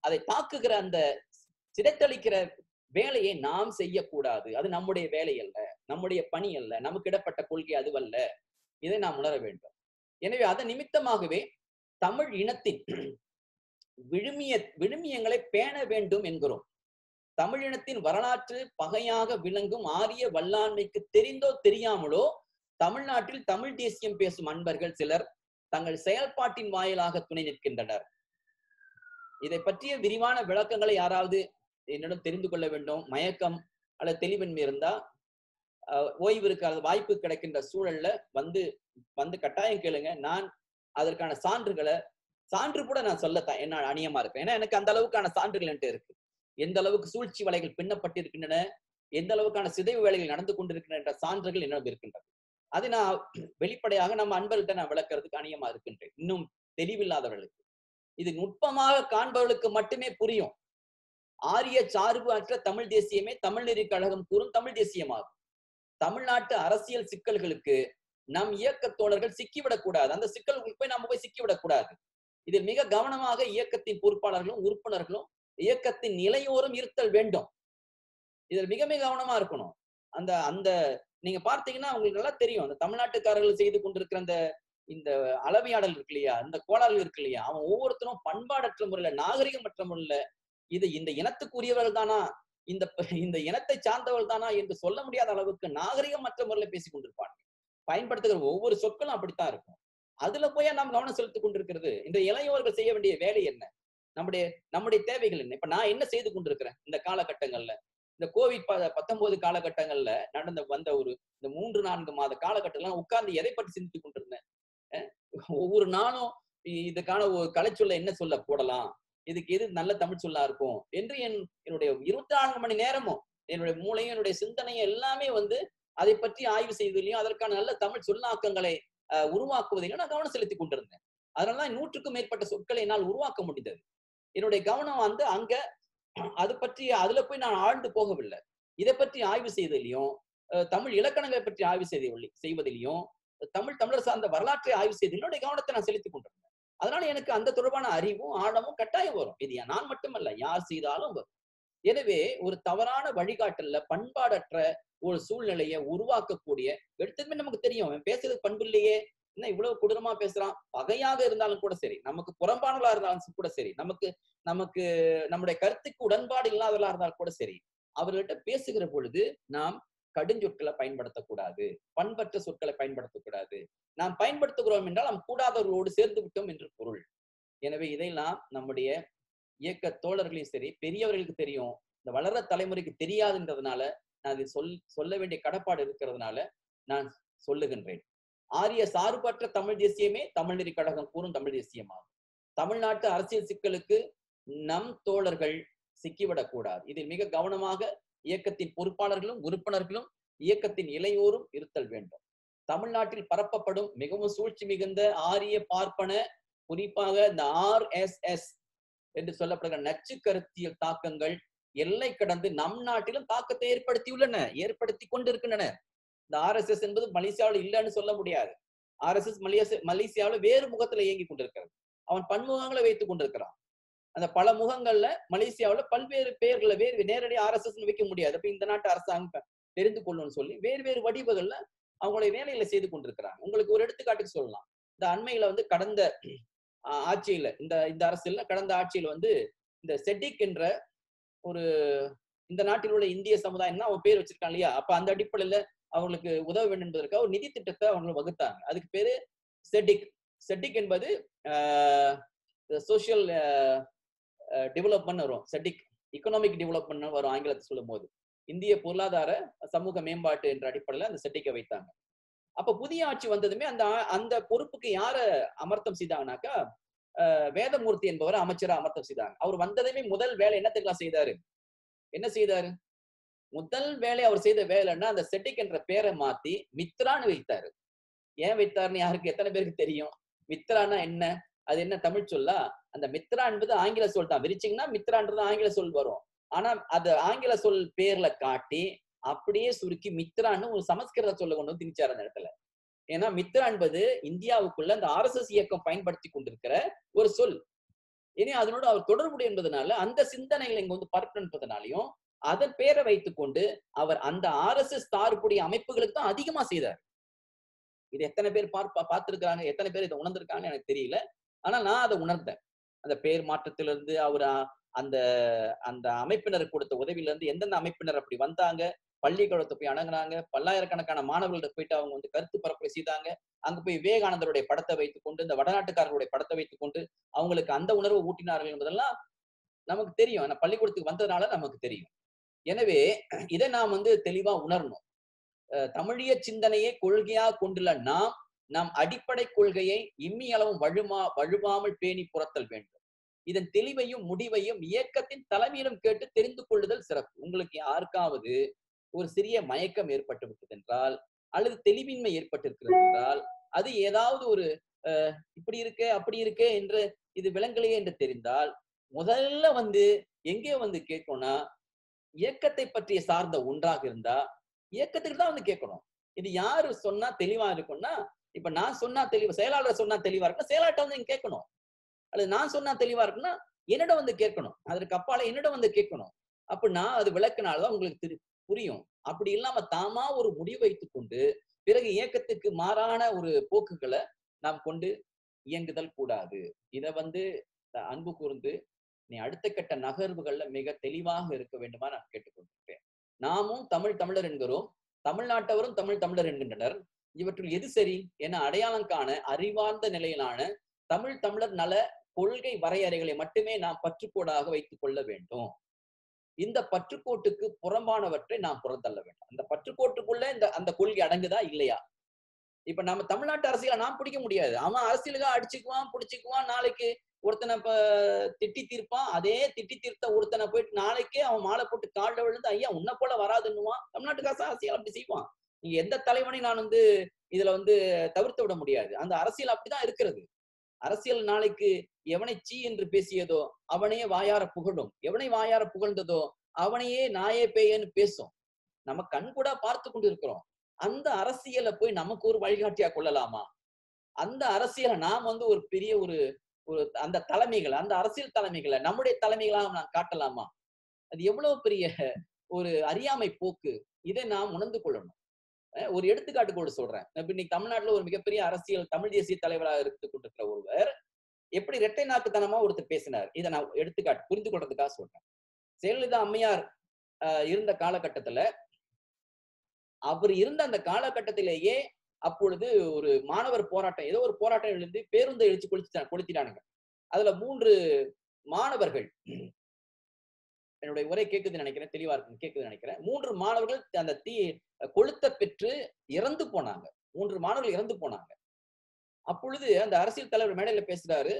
அதை தாக்குகிற அந்த சிதைத்தளிக்கிற வேலையை நாம் செய்யக்கூடாது. அது நம்முடைய வேலை அல்ல நம்முடைய பணி அல்ல நமக்கு இடப்பட்ட கொள்கை அதுவல்ல இதை நாம் உணர வேண்டும். எனவே அதன் நிமித்தமாகவே தமிழ் இனத்தின் விழுமிய விழுமியங்களை பேண வேண்டும் என்கிறோம். தமிழினத்தின் வரலாற்று பகையாக விளங்கும் ஆரிய வல்லாண்மைக்கு தெரிந்தோ தெரியாமலோ தமிழ்நாட்டில் தமிழ் தேசியம் பேசும் அன்பர்கள் சிலர் தங்கள் செயல்பாட்டின் வாயிலாக துணை நிற்கின்றனர். இதை பற்றிய விரிவான விளக்கங்களை யாராவது என்னிடம் தெரிந்து கொள்ள வேண்டும் மயக்கம் அல்லது தெளிவின்மை இருந்தா அஹ், ஓய்வு இருக்காத வாய்ப்பு கிடைக்கின்ற சூழல்ல வந்து வந்து கட்டாயம் கேளுங்க. நான் அதற்கான சான்றுகளை சான்று கூட நான் சொல்லத்தான் என்ன அணியமா இருக்கேன். ஏன்னா எனக்கு அந்த அளவுக்கான சான்றுகள் என்கிட்ட இருக்கு. எந்த அளவுக்கு சூழ்ச்சி வலைகள் பின்னப்பட்டிருக்கின்றன எந்த அளவுக்கான சிதைவு வேலைகள் நடந்து கொண்டிருக்கின்றன என்ற சான்றுகள் என்னிடம் இருக்கின்றது. அதை நான் வெளிப்படையாக நம்ம அன்பர்கிட்ட நான் விளக்குறதுக்கு அணியமா இருக்கின்றேன். இன்னும் தெளிவில்லாதவர்களுக்கு. இது நுட்பமாக காண்பவர்களுக்கு மட்டுமே புரியும். ஆரிய சார்பு அற்ற தமிழ் தேசியமே தமிழ் நெறி கழகம் கூறும் தமிழ் தேசியமாகும். தமிழ்நாட்டு அரசியல் சிக்கல்களுக்கு நம் இயக்க தோழர்கள் சிக்கிவிடக் கூடாது. அந்த சிக்கல்களுக்கு போய் நம்ம போய் சிக்கிவிடக் கூடாது. இதில் மிக கவனமாக இயக்கத்தின் பொறுப்பாளர்களும் உறுப்பினர்களும் இயக்கத்தின் நிலையோரம் இருத்தல் வேண்டும். இதில் மிக மிக கவனமா இருக்கணும். அந்த அந்த நீங்க பார்த்தீங்கன்னா உங்களுக்கு நல்லா தெரியும். அந்த தமிழ்நாட்டுக்காரர்கள் செய்து கொண்டிருக்கிற அந்த இந்த அளவையாடல் இருக்கு இல்லையா? இந்த கோளாறுகள் இருக்கு இல்லையா? அவன் ஒவ்வொருத்தரும் பண்பாடற்ற முறையில நாகரிகமற்ற முறையில இது இந்த இனத்துக்குரியவர்கள் தானா? இந்த இந்த இனத்தை சார்ந்தவர்கள் தானா? என்று சொல்ல முடியாத அளவுக்கு நாகரிகமற்ற முறையில பேசிக் கொண்டிருப்பாங்க. பயன்படுத்துகிற ஒவ்வொரு சொற்களும் அப்படித்தான் இருக்கும். அதுல போய் நாம் கவனம் செலுத்திக் கொண்டிருக்கிறது. இந்த இளையோர்கள் செய்ய வேண்டிய வேலை என்ன? நம்முடைய நம்முடைய தேவைகள் என்ன? இப்ப நான் என்ன செய்து கொண்டிருக்கிறேன் இந்த காலகட்டங்கள்ல? இந்த கோவிட் ப- பத்தொன்பது காலகட்டங்கள்ல நடந்த வந்த ஒரு இந்த மூன்று நான்கு மாத காலகட்டங்கள்லாம் உட்கார்ந்து எதை பற்றி சிந்தித்துக் கொண்டிருந்தேன்? ஒவ்வொரு நாளும் இதுக்கான ஒரு கலைச்சொல்ல என்ன சொல்ல போடலாம்? இதுக்கு எது நல்ல தமிழ் சொல்லா இருக்கும்? என்று என் என்னுடைய இருபத்தி நான்கு மணி நேரமும் என்னுடைய மூளையும் என்னுடைய சிந்தனையும் எல்லாமே வந்து அதை பற்றி ஆய்வு செய்வதிலையும் அதற்கான நல்ல தமிழ் சொல்லாக்கங்களை அஹ், உருவாக்குவதிலும் நான் கவனம் செலுத்தி கொண்டிருந்தேன். அதனாலதான் நூற்றுக்கும் மேற்பட்ட சொற்களை என்னால் உருவாக்க முடிந்தது. என்னுடைய கவனம் வந்து அங்க அது பற்றி அதுல போய் நான் ஆழ்ந்து போகவில்லை. இதை பற்றி ஆய்வு செய்ததிலையும் தமிழ் இலக்கணங்களை பற்றி ஆய்வு செய்த செய்வதிலையும் தமிழ் தமிழர் சார்ந்த வரலாற்றை ஆய்வு செய்து என்னுடைய கவனத்தை நான் செலுத்திக் கொண்டிருந்தேன். அதனால எனக்கு அந்த தொடர்பான அறிவும் ஆழமும் கட்டாயம் வரும். இது நான் மட்டுமல்ல யார் செய்தாலும் வரும். எனவே ஒரு தவறான வழிகாட்டல்ல பண்பாடற்ற ஒரு சூழ்நிலையை உருவாக்கக்கூடிய எடுத்ததுமே நமக்கு தெரியும் பேசுறது பண்பு இல்லையே என்ன இவ்வளவு கொடூரமா பேசுறான்? பகையாக இருந்தாலும் கூட சரி. நமக்கு புறம்பானவளா இருந்தாலும் கூட சரி. நமக்கு நமக்கு நம்முடைய கருத்துக்கு உடன்பாடு இல்லாதவளா இருந்தாலும் கூட சரி. அவர்கிட்ட பேசுகிற பொழுது நாம் கடுஞ்சொற்களை பயன்படுத்தக்கூடாது. பண்பற்ற சொற்களை பயன்படுத்தக்கூடாது. நாம் பயன்படுத்துகிறோம் என்றால் நாம் கூடாதவர்களோடு சேர்ந்து விட்டோம் என்று பொருள். எனவே இதையெல்லாம் நம்முடைய இயக்க தோழர்களையும் சரி பெரியவர்களுக்கு தெரியும். இந்த வளர தலைமுறைக்கு தெரியாதுன்றதுனால நான் இது சொல் சொல்ல வேண்டிய கடப்பாடு இருக்கிறதுனால நான் சொல்லுகின்றேன். ஆரிய சார்பற்ற தமிழ் தேசியமே தமிழ்நெறி கழகம் கூறும் தமிழ் தேசியமாகும். தமிழ்நாட்டு அரசியல் சிக்கலுக்கு நம் தோழர்கள் சிக்கிவிடக்கூடாது. இதில் மிக கவனமாக இயக்கத்தின் பொறுப்பாளர்களும் உறுப்பினர்களும் இயக்கத்தின் இளையோரும் இருத்தல் வேண்டும். தமிழ்நாட்டில் பரப்பப்படும் மிகவும் சூழ்ச்சி மிகுந்த ஆரிய பார்ப்பன குறிப்பாக இந்த ஆர்எஸ்எஸ் என்று சொல்லப்படுகிற நச்சு கருத்தியல் தாக்கங்கள் எல்லை கடந்து நம் நாட்டிலும் தாக்கத்தை ஏற்படுத்தியுள்ளன ஏற்படுத்தி கொண்டிருக்கின்றன. இந்த ஆர்எஸ்எஸ் என்பது மலேசியாவில் இல்லைன்னு சொல்ல முடியாது. ஆர்எஸ்எஸ் மலேசிய மலேசியாவில் வேறு முகத்துல இயங்கி கொண்டிருக்கிறது. அவன் பன்முகங்களை வைத்துக் கொண்டிருக்கிறான். அந்த பல முகங்கள்ல மலேசியாவில் பல்வேறு பெயர்களை வேறு நேரடி ஆர்எஸ்எஸ் வைக்க முடியாது. அப்ப இந்த நாட்டு அரசாங்கம் தெரிந்து கொள்ளணும்னு சொல்லி வேறு வேறு வடிவுகள்ல அவங்களை வேலையில செய்து கொண்டிருக்கிறாங்க. உங்களுக்கு ஒரு எடுத்துக்காட்டுக்கு சொல்லலாம். இந்த அண்மையில வந்து கடந்த ஆட்சியில இந்த இந்த அரசியல்ல கடந்த ஆட்சியில வந்து இந்த செட்டிக் என்ற ஒரு இந்த நாட்டில் உள்ள இந்திய சமுதாயம்னா அவன் பேர் வச்சிருக்கான் இல்லையா? அப்ப அந்த அடிப்படையில அவங்களுக்கு உதவ வேண்டும் என்பதற்காக ஒரு நிதி திட்டத்தை அவங்க வகுத்தாங்க. அதுக்கு பேரு செட்டிக். செட்டிக் என்பது சோசியல் டெவலப்மெண்ட் வரும். செட்டிக். எக்கனாமிக் டெவலப்மெண்ட் வரும் ஆங்கிலத்தை சொல்லும் போது இந்திய பொருளாதார சமூக மேம்பாட்டு என்ற அடிப்படையில அந்த செட்டிக்கை வைத்தாங்க. அப்ப புதிய ஆட்சி வந்ததுமே அந்த அந்த பொறுப்புக்கு யார அமர்த்தம் செய்தாங்கனாக்கா அஹ், வேதமூர்த்தி என்பவரை அமைச்சரா அமர்த்தம் செய்தாங்க. அவர் வந்ததுமே முதல் வேலை என்ன செய்தாரு? என்ன செய்தாரு? முதல் வேலை அவர் செய்த வேலைன்னா அந்த செட்டிக் என்ற பேரை மாத்தி மித்ரான்னு வைத்தாரு. ஏன் வைத்தாருன்னு யாருக்கு எத்தனை பேருக்கு தெரியும்? மித்ரானா என்ன? அது என்ன தமிழ் சொல்லா? அந்த மித்ரா என்பது ஆங்கில சொல் தான். விரிச்சிங்கன்னா மித்ரான்றது ஆங்கில சொல் வரும். ஆனா அது ஆங்கில சொல் பேர்ல காட்டி அப்படியே சுருக்கி மித்ரான்னு ஒரு சமஸ்கிருத சொல்ல கொண்டு வந்து அந்த இடத்துல. ஏன்னா மித்ரா என்பது இந்தியாவுக்குள்ள அந்த ஆர்எஸ்எஸ் இயக்கம் பயன்படுத்தி கொண்டிருக்கிற ஒரு சொல். இனி அதனோடு அவர் தொடர்புடைய என்பதனால அந்த சிந்தனைகளை இங்க வந்து பரப்பணுன்றதுனாலையும் அதன் பேரை வைத்துக்கொண்டு அவர் அந்த ஆர்எஸ்எஸ் சார்புடைய அமைப்புகளுக்கு தான் அதிகமா செய்தார். இது எத்தனை பேர் பார்ப்பா பார்த்திருக்கிறாங்க எத்தனை பேர் இதை உணர்ந்திருக்காங்கன்னு எனக்கு தெரியல. ஆனா நான் அதை உணர்ந்தேன். அந்த பேர் மாற்றத்திலிருந்து அவர் அந்த அந்த அமைப்பினர் கொடுத்த உதவியில இருந்து எந்தெந்த அமைப்பினர் அப்படி வந்தாங்க பள்ளிக்கூடத்தை போய் அணுகுனாங்க பல்லாயிரக்கணக்கான மாணவர்கள்ட்ட போயிட்டு அவங்க வந்து கருத்து பரப்புரை செய்தாங்க அங்க போய் விவேகானந்தருடைய படத்தை வைத்துக் கொண்டு இந்த வடநாட்டுக்காரர்களுடைய படத்தை வைத்துக் கொண்டு அவங்களுக்கு அந்த உணர்வை ஊட்டினார்கள் என்பதெல்லாம் நமக்கு தெரியும். ஆனா பள்ளிக்கூடத்துக்கு வந்ததுனால நமக்கு தெரியும். எனவே இதை நாம் வந்து தெளிவா உணரணும். தமிழிய சிந்தனையை கொள்கையா கொண்டுள்ள நாம் நம் அடிப்படை கொள்கையை இம்மி அளவும் வழுமா வழுவாமல் பேணி புறத்தல் வேண்டும். இதன் தெளிவையும் முடிவையும் இயக்கத்தின் தலைமையிலும் கேட்டு தெரிந்து கொள்ளுதல் சிறப்பு. உங்களுக்கு யாருக்காவது ஒரு சிறிய மயக்கம் ஏற்பட்டு விட்டது என்றால் அல்லது தெளிவின்மை ஏற்பட்டிருக்கிறது என்றால் அது ஏதாவது ஒரு அஹ், இப்படி இருக்கே அப்படி இருக்கே என்று இது விளங்கலையே என்று தெரிந்தால் முதல்ல வந்து எங்கே வந்து கேட்கணும்னா இயக்கத்தை பற்றிய சார்ந்த ஒன்றாக இருந்தா இயக்கத்துக்கு தான் வந்து கேட்கணும். இது யாரு சொன்னா தெளிவா இருக்கும்னா இப்ப நான் சொன்னா தெளிவு செயலாளர் சொன்னா தெளிவா இருக்குன்னா செயலாட்ட வந்து நீங்க கேட்கணும். அல்லது நான் சொன்னா தெளிவா இருக்குன்னா என்னிடம் வந்து கேட்கணும். அதற்கு அப்பால என்னிடம் வந்து கேட்கணும். அப்ப நான் அது விளக்குனாலதான் உங்களுக்கு திரு- புரியும். அப்படி இல்லாம தாமா ஒரு முடிவு வைத்துக் கொண்டு பிறகு இயக்கத்துக்கு மாறான ஒரு போக்குகளை நாம் கொண்டு இயங்குதல் கூடாது. இதை வந்து அன்பு கூர்ந்து நீ அடுத்த கட்ட நகர்வுகள்ல மிக தெளிவாக இருக்க வேண்டுமா நான் கேட்டுக்கொண்டிருப்பேன் நாமும் தமிழ் தமிழர் என்கிறோம். தமிழ்நாட்டவரும் தமிழ் தமிழர் என்கின்றனர். இவற்றில் எது சரி என அடையாளம் காண அறிவார்ந்த நிலையிலான தமிழ் தமிழர் நல கொள்கை வரையறைகளை மட்டுமே நாம் பற்றுக்கோடாக வைத்துக் கொள்ள வேண்டும். இந்த பற்றுக்கோட்டுக்கு புறம்பானவற்றை நாம் புறந்தள்ள வேண்டும். அந்த பற்றுக்கோட்டுக்குள்ள இந்த அந்த கொள்கை அடங்குதா? இல்லையா? இப்ப நம்ம தமிழ்நாட்டு அரசியல நான் பிடிக்க முடியாது. அவன் அரசியலுக்காக அடிச்சுக்குவான் பிடிச்சிக்குவான் நாளைக்கு ஒருத்தனை இப்ப திட்டி தீர்ப்பான். அதே திட்டி தீர்த்த ஒருத்தனை போயிட்டு நாளைக்கே அவன் மாலை போட்டு காலில் விழுந்து ஐயா உன்னை போல வராதுன்னுவான். தமிழ்நாட்டு காசு அரசியல் அப்படி செய்வான். நீங்க எந்த தலைவனையும் நான் வந்து இதுல வந்து தவிர்த்து விட முடியாது. அந்த அரசியல் அப்படிதான் இருக்கிறது. அரசியல் நாளைக்கு எவனை சீ என்று பேசியதோ அவனையே வாயார புகழும். எவனை வாயார புகழ்ந்ததோ அவனையே நாயே பேயன்னு பேசும். நம்ம கண் கூட பார்த்து கொண்டு இருக்கிறோம் அந்த அரசியலை போய் நமக்கு ஒரு வழிகாட்டியா கொள்ளலாமா? அந்த அரசியலை நாம் வந்து ஒரு பெரிய ஒரு ஒரு அந்த தலைமைகளை அந்த அரசியல் தலைமைகளை நம்முடைய தலைமைகளாக நாம் காட்டலாமா? அது எவ்வளவு பெரிய ஒரு அறியாமை போக்கு. இதை நாம் உணர்ந்து கொள்ளணும். ஒரு எடுத்துக்காட்டு கூட சொல்றேன் இப்ப இன்னைக்கு தமிழ்நாட்டுல ஒரு மிகப்பெரிய அரசியல் தமிழ் தேசிய தலைவராக இருந்து கொண்டிருக்கிற ஒருவர் எப்படி இரட்டை நாக்குத்தனமா ஒருத்தர் பேசினார்? இதை நான் எடுத்துக்காட்டு புரிந்து கொள்றதுக்காக சொல்றேன். ஜெயலலிதா அம்மையார் ஆஹ் இருந்த காலகட்டத்துல அவர் இருந்த அந்த காலகட்டத்திலேயே அப்பொழுது ஒரு மாணவர் போராட்டம் ஏதோ ஒரு போராட்டம் எழுந்து பேருந்தை எழுச்சி கொளுத்திட்டாங்க கொளுத்திட்டானுங்க. அதுல மூன்று மாணவர்கள் என்னுடைய உரை கேக்குதுன்னு நினைக்கிறேன் தெளிவா இருக்கு கேக்குதுன்னு நினைக்கிறேன். மூன்று மாணவர்கள் அந்த தீ கொளுத்த பெற்று இறந்து போனாங்க. மூன்று மாணவர்கள் இறந்து போனாங்க. அப்பொழுது அந்த அரசியல் தலைவர் மேடையில பேசுறாரு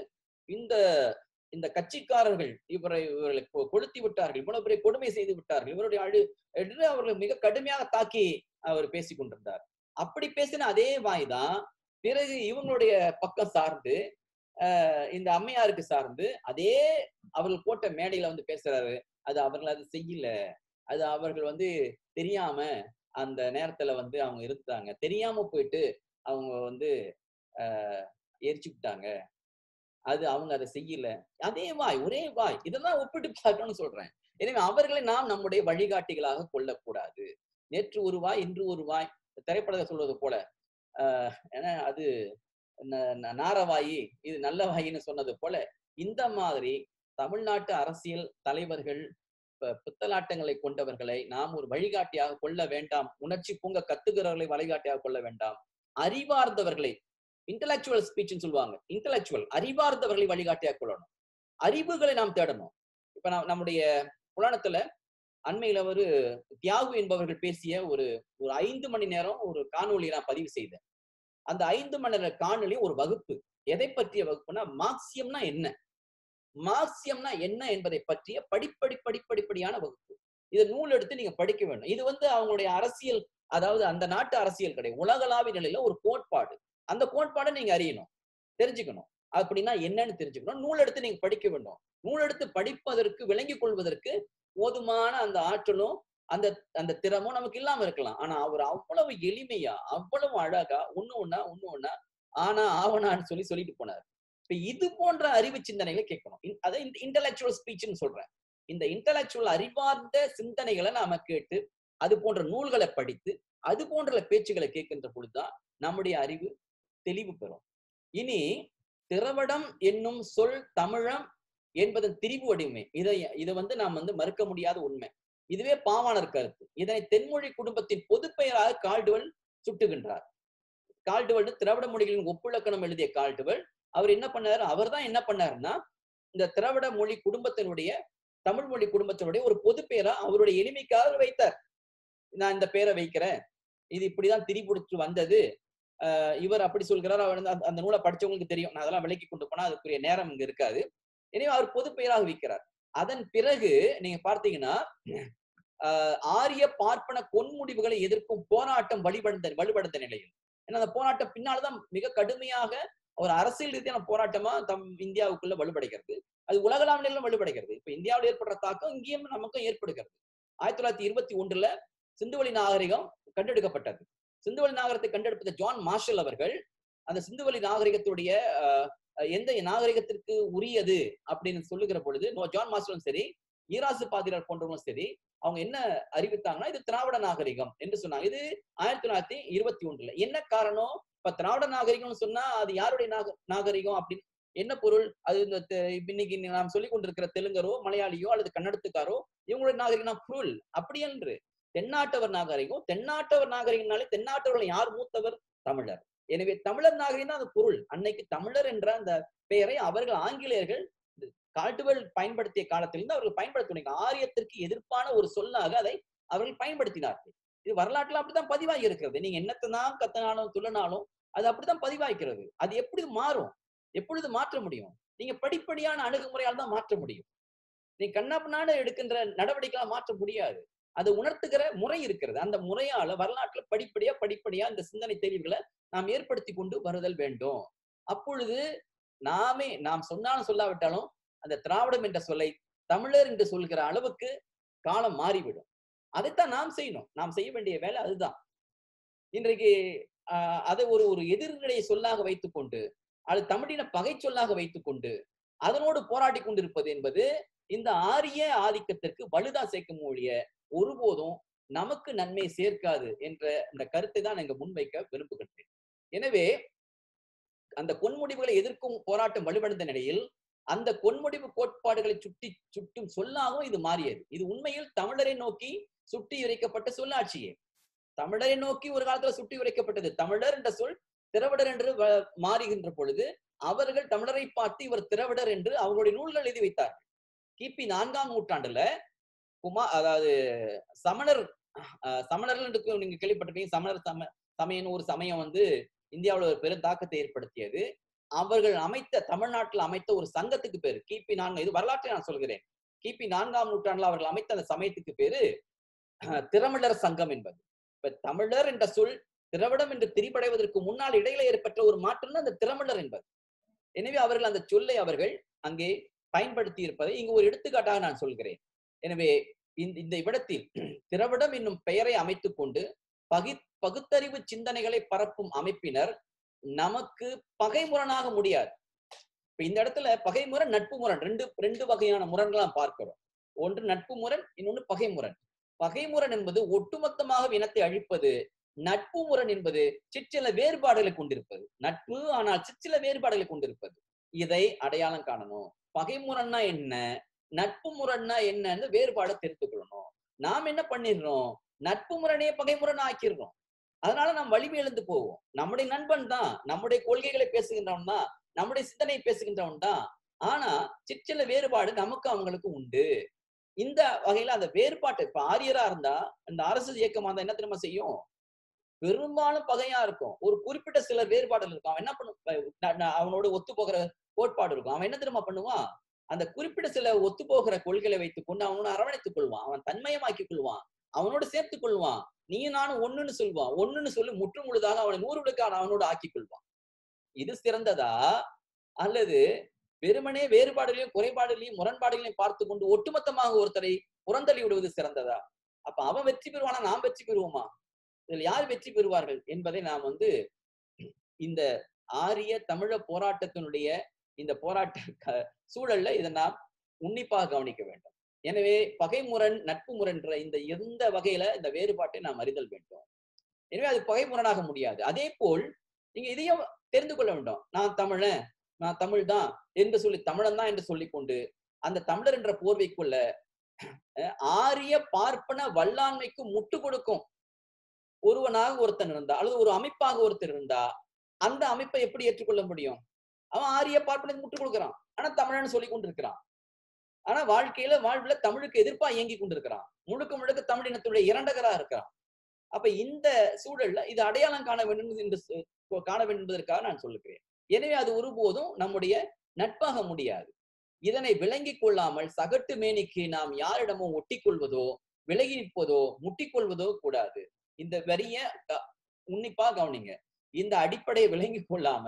இந்த இந்த கட்சிக்காரர்கள் இவரை இவர்களை கொளுத்தி விட்டார்கள் இவ்வளவு பெரிய கொடுமை செய்து விட்டார்கள் இவருடைய அழு என்று அவர்கள் மிக கடுமையாக தாக்கி அவர் பேசி கொண்டிருந்தார் அப்படி பேசின அதே வாய் தான் பிறகு இவங்களுடைய பக்கம் சார்ந்து அஹ் இந்த அம்மையாருக்கு சார்ந்து அதே அவர்கள் போட்ட மேடையில வந்து பேசுறாரு. அது அவர்கள் அது செய்யல. அது அவர்கள் வந்து தெரியாம அந்த நேரத்துல வந்து அவங்க இருந்தாங்க தெரியாம போயிட்டு அவங்க வந்து ஆஹ் எரிச்சுக்கிட்டாங்க. அது அவங்க அதை செய்யல. அதே வாய் ஒரே வாய். இதெல்லாம் ஒப்பிட்டு பார்க்கணும்னு சொல்றேன். எனவே அவர்களை நாம் நம்முடைய வழிகாட்டிகளாக கொள்ளக்கூடாது. நேற்று ஒரு வாய் இன்று ஒரு வாய். திரைப்படத்தை சொல்வது போல ஆஹ் ஏன்னா அது ந- நாரவாயி இது நல்ல வாயின்னு சொன்னது போல இந்த மாதிரி தமிழ்நாட்டு அரசியல் தலைவர்கள் புத்தலாட்டங்களை பித்தலாட்டங்களை கொண்டவர்களை நாம் ஒரு வழிகாட்டியாக கொள்ள வேண்டாம். உணர்ச்சி பூங்க கத்துகிறவர்களை வழிகாட்டியாக கொள்ள வேண்டாம். அறிவார்ந்தவர்களை இன்டலெக்சுவல் ஸ்பீச்னு சொல்லுவாங்க. இன்டலெக்சுவல் அறிவார்ந்தவர்களை வழிகாட்டியாக கொள்ளணும். அறிவுகளை நாம் தேடணும். இப்ப நம்முடைய புராணத்துல அண்மையில ஒரு தியாகு என்பவர்கள் பேசிய ஒரு ஒரு ஐந்து மணி நேரம் ஒரு காணொளி நான் பதிவு செய்தேன். அந்த ஐந்து மணி நேர காணொளி ஒரு வகுப்பு. எதை பற்றிய வகுப்புனா மார்க்சியம்னா என்ன? மார்க்சியம்னா என்ன என்பதை பற்றிய படிப்படி படிப்படிப்படியான வகுப்பு. இதை நூல் எடுத்து நீங்க படிக்க வேண்டும். இது வந்து அவங்களுடைய அரசியல் அதாவது அந்த நாட்டு அரசியல் கிடையாது. உலகளாவிய நிலையில ஒரு கோட்பாடு. அந்த கோட்பாடை நீங்க அறியணும். தெரிஞ்சுக்கணும். அப்படின்னா என்னன்னு தெரிஞ்சுக்கணும். நூல் எடுத்து நீங்க படிக்க வேண்டும். நூல் எடுத்து படிப்பதற்கு விளங்கிக் கொள்வதற்கு போதுமான அந்த ஆற்றலும் அந்த அந்த திறமும் நமக்கு இல்லாம இருக்கலாம். ஆனா அவர் அவ்வளவு எளிமையா அவ்வளவு அழகா ஒண்ணு ஒண்ணா ஒண்ணு ஒண்ணா ஆனா ஆவனான்னு சொல்லி சொல்லிட்டு போனார். இப்ப இது போன்ற அறிவு சிந்தனைகளை கேட்கணும். அதை இந்த இன்டலெக்சுவல் ஸ்பீச்னு சொல்றேன். இந்த இன்டலெக்சுவல் அறிவார்ந்த சிந்தனைகளை நாம கேட்டு அது போன்ற நூல்களை படித்து அது போன்ற பேச்சுகளை கேட்கின்ற பொழுதுதான் நம்முடைய அறிவு தெளிவு பெறும். இனி திரவடம் என்னும் சொல் தமிழம் என்பதன் திரிவு வடிவமை. இதை இதை வந்து நாம் வந்து மறுக்க முடியாத உண்மை. இதுவே பாவாணர் கருத்து. இதனை தென்மொழி குடும்பத்தின் பொதுப்பெயராக கால்டுவல் சுட்டுகின்றார். கால்டுவல் திராவிட மொழிகளின் ஒப்புழக்கணம் எழுதிய கால்டுவல் அவர் என்ன பண்ணாரு? அவர் தான் என்ன பண்ணாருன்னா இந்த திராவிட மொழி குடும்பத்தினுடைய தமிழ் மொழி குடும்பத்தினுடைய ஒரு பொது பெயரா அவருடைய எளிமைக்காக வைத்தார். நான் இந்த பேரை வைக்கிறேன். இது இப்படிதான் திரிபுடிச்சு வந்தது. ஆஹ் இவர் அப்படி சொல்கிறார். அவர் வந்து அந்த- நூலை படிச்சவங்களுக்கு தெரியும். நான் அதெல்லாம் விலக்கி கொண்டு போனா அதுக்குரிய நேரம் இங்க இருக்காது. எனவே அவர் பொது பெயராக விற்கிறார். அதன் பிறகு நீங்க பார்த்தீங்கன்னா ஆஹ் ஆரிய பார்ப்பன கொன்முடிவுகளை எதிர்க்கும் போராட்டம் வழிபடுந்த வலுவடைந்த நிலையில். ஏன்னா அந்த போராட்டம் பின்னால்தான் மிக கடுமையாக ஒரு அரசியல் ரீதியான போராட்டமா தம் இந்தியாவுக்குள்ள வலுபடைகிறது. அது உலகளாவிலும் வலுவடைகிறது இப்ப இந்தியாவில் ஏற்படுற தாக்கம் இங்கேயும் நமக்கும் ஏற்படுகிறது. ஆயிரத்தி தொள்ளாயிரத்தி இருபத்தி ஒன்றுல சிந்துவெளி நாகரிகம் கண்டெடுக்கப்பட்டது. சிந்துவெளி நாகரத்தை கண்டெடுப்பத ஜான் மார்ஷல் அவர்கள். அந்த சிந்துவெளி நாகரிகத்துடைய எந்த நாகரிகத்திற்கு உரியது அப்படின்னு சொல்லுகிற பொழுது ஜான் மாஸ்டரும் சரி ஈராசு பாதிரியார் போன்றவங்களும் சரி அவங்க என்ன அறிவித்தாங்கன்னா இது திராவிட நாகரிகம் என்று சொன்னாங்க. இது ஆயிரத்தி தொள்ளாயிரத்தி இருபத்தி ஒன்றுல. என்ன காரணம்? இப்ப திராவிட நாகரிகம்னு சொன்னா அது யாருடைய நாக நாகரிகம் அப்படின்னு? என்ன பொருள்? அது இந்த இப்ப இன்னைக்கு நாம் சொல்லிக் கொண்டிருக்கிற தெலுங்கரோ மலையாளியோ அல்லது கன்னடத்துக்காரோ இவங்களுடைய நாகரிகம் பொருள். அப்படி என்று தென்னாட்டவர் நாகரிகம் தென்னாட்டவர் நாகரிகம்னாலே தென்னாட்டவர்கள் யார் மூத்தவர்? தமிழர். எனவே தமிழர் நாகரிகம் தான் அது பொருள். அன்னைக்கு தமிழர் என்ற அந்த பெயரை அவர்கள் ஆங்கிலேயர்கள் காட்டுவல் பயன்படுத்திய காலத்திலிருந்து அவர்கள் பயன்படுத்தினாங்க ஆரியத்திற்கு எதிர்ப்பான ஒரு சொல்லாக அதை அவர்கள் பயன்படுத்தினார்கள். இது வரலாற்றுல அப்படித்தான் பதிவாகி இருக்கிறது. நீங்க என்னத்தான் கத்தனாலும் துள்ளனாலும் அது அப்படித்தான் பதிவாகிறது. அது எப்படி மாறும்? எப்பொழுது மாற்ற முடியும்? நீங்க படிப்படியான அணுகுமுறையால் தான் மாற்ற முடியும். நீ கண்ணாப்பனான எடுக்கின்ற நடவடிக்கையால் மாற்ற முடியாது. அது உணர்த்துகிற முறை இருக்கிறது. அந்த முறையால வரலாற்றுல படிப்படியா படிப்படியா இந்த சிந்தனை தெளிவுகளை நாம் ஏற்படுத்தி கொண்டு வருதல் வேண்டும். அப்பொழுது நாமே நாம் சொன்னாலும் சொல்லாவிட்டாலும் அந்த திராவிடம் என்ற சொல்லை தமிழர் என்று சொல்கிற அளவுக்கு காலம் மாறிவிடும். அதைத்தான் நாம் செய்யணும். நாம் செய்ய வேண்டிய வேலை அதுதான். இன்றைக்கு ஆஹ், அதை ஒரு ஒரு எதிர்நிலையை சொல்லாக வைத்துக்கொண்டு அது தமிழின பகை சொல்லாக வைத்துக்கொண்டு அதனோடு போராடி கொண்டிருப்பது என்பது இந்த ஆரிய ஆதிக்கத்திற்கு வலுதான் சேர்க்கும் ஒழிய ஒருபோதும் நமக்கு நன்மை சேர்க்காது என்ற இந்த கருத்தை தான் இங்க முன்வைக்க விரும்புகின்றேன். எனவே அந்த கொன்முடிவுகளை எதிர்க்கும் போராட்டம் வலுவடைந்த நிலையில் அந்த கொன்முடிவு கோட்பாடுகளை சுட்டி சுட்டும் சொல்லாகவும் இது மாறியது. இது உண்மையில் தமிழரை நோக்கி சுட்டி உரைக்கப்பட்ட சொல்லாட்சியே. தமிழரை நோக்கி ஒரு காலத்துல சுட்டி உரைக்கப்பட்டது தமிழர் என்ற சொல் திரவிடர் என்று வ- மாறுகின்ற பொழுது அவர்கள் தமிழரை பார்த்து இவர் திரவிடர் என்று அவர்களுடைய நூல்கள் எழுதி வைத்தார்கள். கிபி நான்காம் நூற்றாண்டுல குமா அதாவது சமணர் சமணர்கள் என்று நீங்க கேள்விப்பட்டிருப்பீங்க. சமணர் சம சமயம் ஒரு சமயம் வந்து இந்தியாவுல ஒரு பெரும் தாக்கத்தை ஏற்படுத்தியது. அவர்கள் அமைத்த தமிழ்நாட்டில் அமைத்த ஒரு சங்கத்துக்கு பேரு. கிபி நான்கு இது வரலாற்றை நான் சொல்கிறேன். கிபி நான்காம் நூற்றாண்டுல அவர்கள் அமைத்த அந்த சமயத்துக்கு பேரு அஹ், திரமிழர் சங்கம் என்பது. இப்ப தமிழர் என்ற சொல் திரவிடம் என்று திரிபடைவதற்கு முன்னால் இடையில ஏற்பட்ட ஒரு மாற்றம் அந்த திரமிழர் என்பது. எனவே அவர்கள் அந்த சொல்லை அவர்கள் அங்கே பயன்படுத்தி இருப்பதை இங்கு ஒரு எடுத்துக்காட்டாக நான் சொல்கிறேன். எனவே இந்த இந்த இடத்தில் திராவிடம் என்னும் பெயரை அமைத்துக் கொண்டு பகி பகுத்தறிவு சிந்தனைகளை பரப்பும் அமைப்பினர் நமக்கு பகைமுரணாக முடியாது. இப்ப இந்த இடத்துல பகைமுரண் நட்பு முரண் ரெண்டு ரெண்டு வகையான முரண்களா பார்க்கிறோம். ஒன்று நட்பு முரண் இன்னொன்று பகைமுரண் பகைமுரண் என்பது ஒட்டுமொத்தமாக இனத்தை அழிப்பது நட்பு முரண் என்பது சிற்சில வேறுபாடுகளை கொண்டிருப்பது. நட்பு ஆனால் சிற்சில வேறுபாடுகளை கொண்டிருப்பது. இதை அடையாளம் காணணும். பகைமுரண்னா என்ன? நட்பு முரண்னா என்னன்னு வேறுபாடை தெரிந்து கொள்ளணும் நாம் என்ன பண்ணிடுறோம்? நட்பு பகை பகைமுரண் ஆக்கிடுறோம் அதனால நாம் வலிமை எழுந்து போவோம். நம்முடைய நண்பன் தான் நம்முடைய கொள்கைகளை பேசுகின்றவன் தான் நம்முடைய சிந்தனை பேசுகின்றவன் தான். ஆனா சிற்சில வேறுபாடு நமக்கு அவங்களுக்கு உண்டு. இந்த வகையில அந்த வேறுபாட்டை இப்ப ஆரியரா இருந்தா இந்த அரசு இயக்கமா இருந்தா என்ன தெரியுமா செய்யும்? பெரும்பாலும் பகையா இருக்கும். ஒரு குறிப்பிட்ட சில வேறுபாடுகள் இருக்கும். அவன் என்ன பண்ணும் அவனோட ஒத்து போகிற கோட்பாடு இருக்கும். அவன் என்ன தெரியுமா பண்ணுவான்? அந்த குறிப்பிட்ட சில ஒத்து போகிற கொள்கைகளை வைத்துக் கொண்டு அவனோட அரவணைத்துக் கொள்வான். அவன் தன்மயமாக்கிக் கொள்வான். அவனோட சேர்த்துக் கொள்வான். நீயும் நானும் ஒண்ணுன்னு சொல்லுவான் ஒண்ணுன்னு சொல்லி முற்று முழுதாக அவனை நூறு விழுக்கான அவனோட ஆக்கிக் கொள்வான். இது சிறந்ததா? அல்லது வெறுமனே வேறுபாடுகளையும் குறைபாடுகளையும் முரண்பாடுகளையும் பார்த்து கொண்டு ஒட்டுமொத்தமாக ஒருத்தரை புறந்தள்ளி விடுவது சிறந்ததா? அப்ப அவன் வெற்றி பெறுவானா? நாம் வெற்றி பெறுவோமா? இதில் யார் வெற்றி பெறுவார்கள் என்பதை நாம் வந்து இந்த ஆரிய தமிழ போராட்டத்தினுடைய இந்த போராட்ட சூழல்ல இதை நாம் உன்னிப்பாக கவனிக்க வேண்டும். எனவே பகைமுரண் நட்பு முரண்ற இந்த எந்த வகையில இந்த வேறுபாட்டை நாம் அறிதல் வேண்டும். எனவே அது பகைமுரணாக முடியாது. அதே போல் நீங்க இதையும் தெரிந்து கொள்ள வேண்டும். நான் தமிழன் நான் தமிழ் தான் என்று சொல்லி தமிழன் தான் என்று சொல்லி கொண்டு அந்த தமிழர் என்ற போர்வைக்குள்ள ஆரிய பார்ப்பன வல்லாண்மைக்கு முட்டு கொடுக்கும் ஒருவனாக ஒருத்தன் இருந்தா அல்லது ஒரு அமைப்பாக ஒருத்தர் இருந்தா அந்த அமைப்பை எப்படி ஏற்றுக்கொள்ள முடியும்? அவன் ஆரிய பார்ப்பனுக்கு முட்டு கொடுக்குறான். ஆனா தமிழன் சொல்லி கொண்டிருக்கிறான். ஆனா வாழ்க்கையில வாழ்வுல தமிழுக்கு எதிர்ப்பா இயங்கி கொண்டிருக்கிறான். முழுக்க முழுக்க தமிழினத்துடைய இரண்டகரா இருக்கிறான். அப்ப இந்த சூழல்ல இது அடையாளம் காண வேண்டும் என்று காண வேண்டும் என்பதற்காக நான் சொல்லுகிறேன். எனவே அது ஒருபோதும் நம்முடைய நட்பாக முடியாது. இதனை விளங்கிக் கொள்ளாமல் சகட்டு மேனிக்கு நாம் யாரிடமோ ஒட்டி கொள்வதோ விலகி நிற்பதோ முட்டிக்கொள்வதோ கூடாது. இந்த வரிய உன்னிப்பா கவனிங்க. இந்த அடிப்படையை விளங்கி கொள்ளாம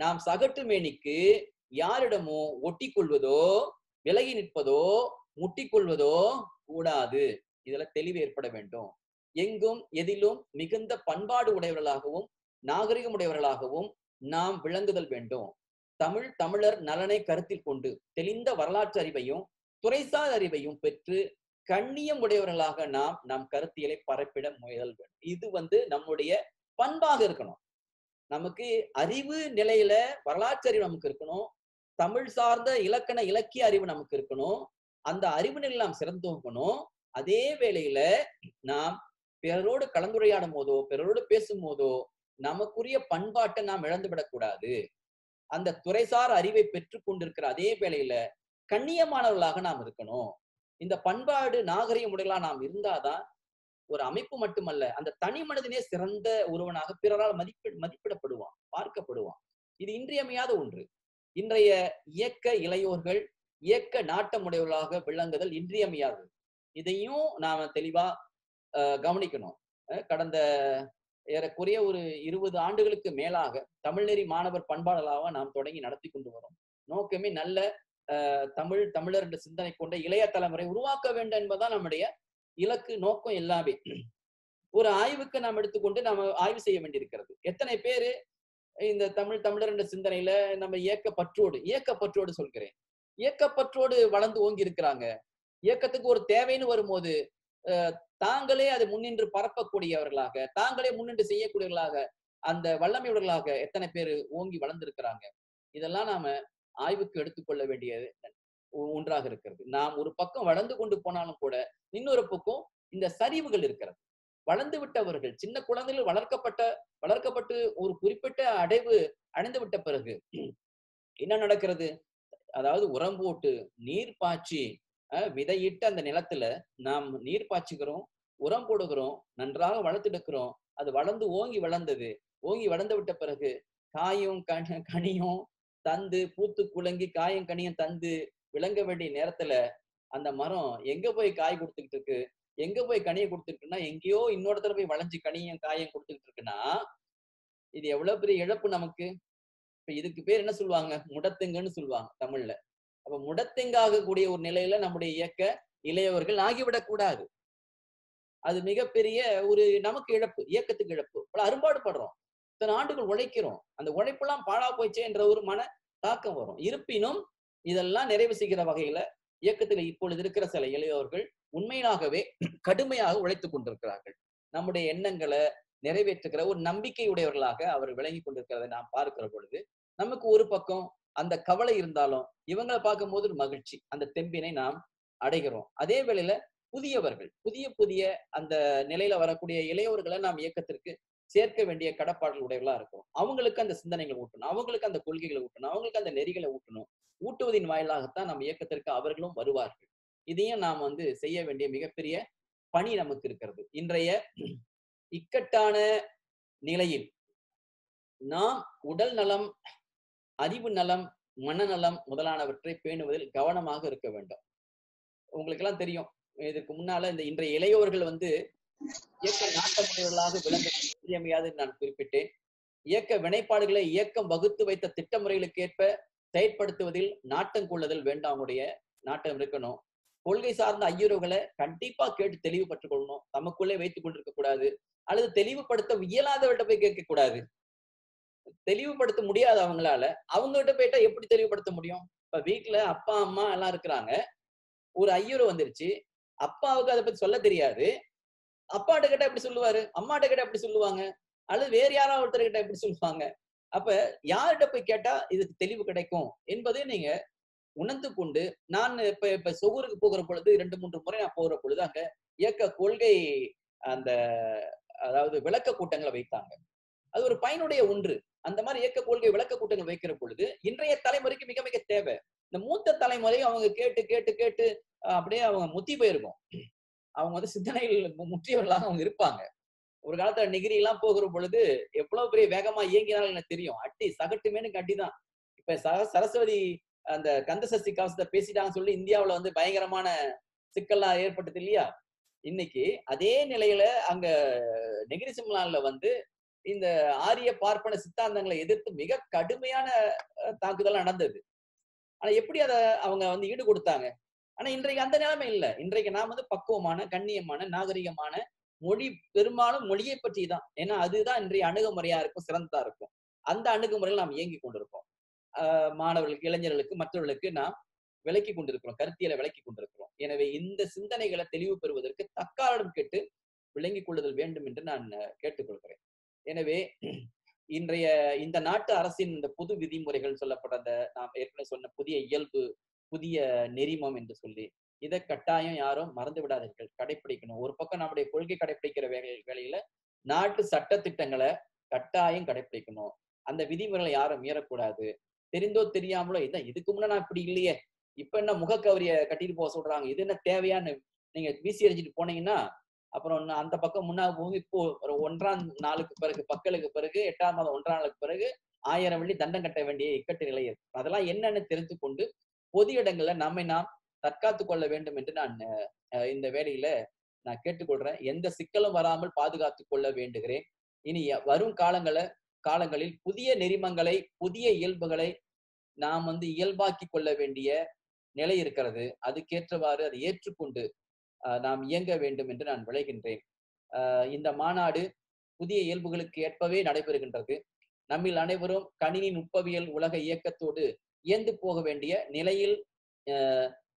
நாம் சகட்டு மேனிக்கு யாரிடமோ ஒட்டி கொள்வதோ விலகி நிற்பதோ முட்டிக்கொள்வதோ கூடாது. இதுல தெளிவு ஏற்பட வேண்டும். எங்கும் எதிலும் மிகுந்த பண்பாடு உடையவர்களாகவும் நாகரிகம் உடையவர்களாகவும் நாம் விளங்குதல் வேண்டும். தமிழ் தமிழர் நலனை கருத்தில் கொண்டு தெளிந்த வரலாற்று அறிவையும் துறைசார் அறிவையும் பெற்று கண்ணியம் உடையவர்களாக நாம் நம் கருத்தியலை பரப்பிட முயல் வேண்டும் இது வந்து நம்முடைய பண்பாக இருக்கணும். நமக்கு அறிவு நிலையில வரலாற்று அறிவு நமக்கு இருக்கணும். தமிழ் சார்ந்த இலக்கண இலக்கிய அறிவு நமக்கு இருக்கணும். அந்த அறிவு நிலையில் நாம் சிறந்தோங்கணும் அதே வேளையில நாம் பிறரோடு கலந்துரையாடும் போதோ பிறரோடு பேசும் போதோ நமக்குரிய பண்பாட்டை நாம் இழந்து விடக்கூடாது. அந்த துறைசார் அறிவை பெற்றுக் கொண்டிருக்கிற அதே வேளையில கண்ணியமானவர்களாக நாம் இருக்கணும். இந்த பண்பாடு நாகரிக முறைகளா நாம் இருந்தாதான் ஒரு அமைப்பு மட்டுமல்ல அந்த தனி மனிதனே சிறந்த ஒருவனாக பிறரால் மதிப்பி மதிப்பிடப்படுவான் பார்க்கப்படுவான். இது இன்றியமையாத ஒன்று. இன்றைய இயக்க இளையோர்கள் இயக்க நாட்டமுடையவர்களாக விளங்குதல் இன்றியமையாதது. இதையும் நாம தெளிவா கவனிக்கணும். கடந்த ஏறக்குறைய ஒரு இருபது ஆண்டுகளுக்கு மேலாக தமிழ்நெறி மாணவர் பண்பாடலாக நாம் தொடங்கி நடத்தி கொண்டு வரோம். நோக்கமே நல்ல தமிழ் தமிழர் என்ற சிந்தனை கொண்ட இளைய தலைமுறை உருவாக்க வேண்டும் என்பதுதான் நம்முடைய இலக்கு நோக்கம் எல்லாமே ஒரு ஆய்வுக்கு நாம் எடுத்துக்கொண்டு நாம ஆய்வு செய்ய வேண்டியிருக்கிறது. எத்தனை பேரு இந்த தமிழ் தமிழர் என்ற சிந்தனையில நம்ம இயக்கப்பற்றோடு இயக்கப்பற்றோடு சொல்கிறேன். இயக்கப்பற்றோடு வளர்ந்து ஓங்கி இருக்கிறாங்க இயக்கத்துக்கு ஒரு தேவைன்னு வரும்போது தாங்களே அதை முன்னின்று பரப்பக்கூடியவர்களாக தாங்களே முன்னின்று செய்யக்கூடியவர்களாக அந்த வல்லமையுடர்களாக எத்தனை பேர் ஓங்கி வளர்ந்திருக்கிறாங்க? இதெல்லாம் நாம ஆய்வுக்கு எடுத்துக்கொள்ள வேண்டியது. ஒன்றாக இருக்கிறது. நாம் ஒரு பக்கம் வளர்ந்து கொண்டு போனாலும் கூட இன்னொரு பக்கம் இந்த சரிவுகள் இருக்கிறது. வளர்ந்து விட்டவர்கள் சின்ன குழந்தைகள் வளர்க்கப்பட்ட வளர்க்கப்பட்டு ஒரு குறிப்பிட்ட அடைவு அடைந்து விட்ட பிறகு என்ன நடக்கிறது? அதாவது உரம் போட்டு நீர் பாய்ச்சி விதையிட்டு அந்த நிலத்துல நாம் நீர் பாய்ச்சிக்கிறோம் உரம் போடுகிறோம் நன்றாக வளர்த்தெடுக்கிறோம் அது வளர்ந்து ஓங்கி வளர்ந்தது. ஓங்கி வளர்ந்து விட்ட பிறகு காயும் கனியும் தந்து பூத்து குலங்கி காயும் கனியும் தந்து விளங்க வேண்டிய நேரத்துல அந்த மரம் எங்க போய் காய் கொடுத்துக்கிட்டு இருக்கு? எங்க போய் கனியை கொடுத்துருக்குன்னா எங்கேயோ இன்னொருத்தர போய் வளைஞ்சு கனியும் காயும் கொடுத்துக்கிட்டு இருக்குன்னா இது எவ்வளவு பெரிய இழப்பு நமக்கு? இப்ப இதுக்கு பேர் என்ன சொல்லுவாங்க? முடத்துங்கன்னு சொல்லுவாங்க தமிழ்ல. அப்ப முடத்துங்காக கூடிய ஒரு நிலையில நம்முடைய இயக்க இளையவர்கள் ஆகிவிடக் கூடாது. அது மிகப்பெரிய ஒரு நமக்கு இழப்பு இயக்கத்துக்கு இழப்பு. பல அரும்பாடு படுறோம் இத்தனை ஆண்டுகள் உழைக்கிறோம். அந்த உழைப்பெல்லாம் பாழா போயிச்சே என்ற ஒரு மன தாக்கம் வரும். இருப்பினும் இதெல்லாம் நிறைவு செய்கிற வகையில இயக்கத்தில் இப்பொழுது இருக்கிற சில இளையோர்கள் உண்மையாகவே கடுமையாக உழைத்து கொண்டிருக்கிறார்கள். நம்முடைய எண்ணங்களை நிறைவேற்றுகிற ஒரு நம்பிக்கை உடையவர்களாக அவர் விளங்கி கொண்டிருக்கிறதை நாம் பார்க்கிற பொழுது நமக்கு ஒரு பக்கம் அந்த கவலை இருந்தாலும் இவங்களை பார்க்கும்போது ஒரு மகிழ்ச்சி அந்த தெம்பினை நாம் அடைகிறோம். அதே வேளையில புதியவர்கள் புதிய புதிய அந்த நிலையில வரக்கூடிய இளையவர்களை நாம் இயக்கத்திற்கு சேர்க்க வேண்டிய கடப்பாடுகள் உடையவர்களா இருக்கும் அவங்களுக்கு அந்த சிந்தனைகளை ஊட்டணும். அவங்களுக்கு அந்த கொள்கைகளை ஊட்டணும். அவங்களுக்கு அந்த நெறிகளை ஊட்டணும். ஊட்டுவதின் வாயிலாகத்தான் நம்ம இயக்கத்திற்கு அவர்களும் வருவார்கள். இதையும் நாம் வந்து செய்ய வேண்டிய மிகப்பெரிய பணி நமக்கு இருக்கிறது. இன்றைய இக்கட்டான நிலையில் நாம் உடல் நலம் அறிவு நலம் மனநலம் முதலானவற்றை பேணுவதில் கவனமாக இருக்க வேண்டும். உங்களுக்கு எல்லாம் தெரியும். இதுக்கு முன்னால இந்த இன்றைய இளையோர்கள் வந்து இயற்கை நாட்டமுடையவர்களாக விளங்க இன்றியமையாது நான் குறிப்பிட்டேன். இயக்க வினைப்பாடுகளை இயக்கம் வகுத்து வைத்த திட்டமுறைகளுக்கு ஏற்ப செயற்படுத்துவதில் நாட்டம் கொள்ளுதல் வேண்டாம் அவங்களுடைய நாட்டம் இருக்கணும். கொள்கை சார்ந்த ஐயுறவுகளை கண்டிப்பா கேட்டு தெளிவு கொள்ளணும். தமக்குள்ளே வைத்துக் கொண்டிருக்க கூடாது. அல்லது தெளிவுபடுத்த இயலாதவர்கிட்ட போய் கேட்க கூடாது. தெளிவுபடுத்த முடியாது அவங்களால அவங்ககிட்ட போயிட்டா எப்படி தெளிவுபடுத்த முடியும்? இப்ப வீட்டுல அப்பா அம்மா எல்லாம் இருக்கிறாங்க. ஒரு ஐயர் வந்துருச்சு. அப்பாவுக்கு அதை பத்தி சொல்ல தெரியாது. அப்பாட்ட கிட்ட எப்படி சொல்லுவாரு? அம்மாட்ட கிட்ட எப்படி சொல்லுவாங்க? அல்லது வேற யாராவது ஒருத்தர் கிட்ட எப்படி சொல்லுவாங்க? அப்ப யார்கிட்ட போய் கேட்டா இதுக்கு தெளிவு கிடைக்கும் என்பதை நீங்க உணர்ந்து கொண்டு நான் இப்ப இப்ப சொகுருக்கு போகிற பொழுது ரெண்டு மூன்று முறை நான் போகிற பொழுது அங்க இயக்க கொள்கை அந்த அதாவது விளக்க கூட்டங்களை வைத்தாங்க. அது ஒரு பயனுடைய ஒன்று. அந்த மாதிரி இயக்க கொள்கை விளக்க கூட்டங்கள் வைக்கிற பொழுது இன்றைய தலைமுறைக்கு மிக மிக தேவை. இந்த மூத்த தலைமுறை அவங்க கேட்டு கேட்டு கேட்டு அப்படியே அவங்க முத்தி போயிருக்கும். அவங்க வந்து சிந்தனையில் முற்றியவர்களாக அவங்க இருப்பாங்க. ஒரு காலத்துல நெகிரி எல்லாம் போகிற பொழுது எவ்வளவு பெரிய வேகமா இயங்கினாலும் எனக்கு தெரியும். அட்டி சகட்டுமேனு அட்டிதான் இப்ப ச சரஸ்வதி அந்த கந்தசஷ்டி கவசத்தை பேசிட்டாங்கன்னு சொல்லி இந்தியாவுல வந்து பயங்கரமான சிக்கல்லாம் ஏற்பட்டது இல்லையா? இன்னைக்கு அதே நிலையில அங்க நெகிரி சிம்லான்ல வந்து இந்த ஆரிய பார்ப்பன சித்தாந்தங்களை எதிர்த்து மிக கடுமையான தாக்குதல் நடந்தது. ஆனா எப்படி அதை அவங்க வந்து ஈடு கொடுத்தாங்க ஆனா இன்றைக்கு அந்த நிலைமை இல்லை. இன்றைக்கு நாம் வந்து பக்குவமான கண்ணியமான நாகரிகமான மொழி பெரும்பாலும் மொழியை பற்றி தான். ஏன்னா அதுதான் இன்றைய அணுகுமுறையா இருக்கும் சிறந்ததா இருக்கும். அந்த அணுகுமுறையில் நாம் இயங்கி கொண்டிருக்கோம் மாணவர்களுக்கு இளைஞர்களுக்கு மற்றவர்களுக்கு நாம் விளக்கி கொண்டிருக்கிறோம். கருத்தியலை விளக்கி கொண்டிருக்கிறோம். எனவே இந்த சிந்தனைகளை தெளிவு பெறுவதற்கு தக்காலம் கேட்டு விளங்கிக் கொள்ளுதல் வேண்டும் என்று நான் கேட்டுக்கொள்கிறேன். எனவே இன்றைய இந்த நாட்டு அரசின் இந்த புது விதிமுறைகள் சொல்லப்பட்ட நாம் ஏற்கனவே சொன்ன புதிய இயல்பு புதிய நெறிமம் என்று சொல்லி இதை கட்டாயம் யாரும் மறந்து விடாதீர்கள் கடைபிடிக்கணும் ஒரு பக்கம் நம்முடைய கொள்கை கடைபிடிக்கிற வேலை வேலையில நாட்டு சட்ட திட்டங்களை கட்டாயம் கடைபிடிக்கணும் அந்த விதிமுறைகளை யாரும் மீறக்கூடாது. தெரிந்தோ தெரியாமலோ இதான் இதுக்கு முன்னே நான் இப்படி இல்லையே. இப்ப என்ன முகக்கவரிய கட்டிட்டு போக சொல்றாங்க? இது என்ன தேவையான்னு நீங்க வீசி எறிஞ்சிட்டு போனீங்கன்னா அப்புறம் அந்த பக்கம் முன்னாடி இப்போ ஒரு ஒன்றாம் நாளுக்கு பிறகு பக்கலுக்கு பிறகு எட்டாம் மாதம் ஒன்றாம் நாளுக்கு பிறகு ஆயிரம் வெள்ளி தண்டம் கட்ட வேண்டிய இக்கட்டு நிலை இருக்கு அதெல்லாம் என்னன்னு தெரிந்து கொண்டு பொது இடங்கள்ல நம்மை நாம் தற்காத்து கொள்ள வேண்டும் என்று நான் இந்த வேலையில நான் கேட்டுக்கொள்றேன். எந்த சிக்கலும் வராமல் பாதுகாத்து கொள்ள வேண்டுகிறேன். இனி வரும் காலங்களை காலங்களில் புதிய நெறிமங்களை புதிய இயல்புகளை நாம் வந்து இயல்பாக்கி கொள்ள வேண்டிய நிலை இருக்கிறது. அதுக்கேற்றவாறு அதை ஏற்றுக்கொண்டு நாம் இயங்க வேண்டும் என்று நான் விளைகின்றேன் இந்த மாநாடு புதிய இயல்புகளுக்கு ஏற்பவே நடைபெறுகின்றது. நம்மில் அனைவரும் கணினி நுட்பவியல் உலக இயக்கத்தோடு இயந்து போக வேண்டிய நிலையில்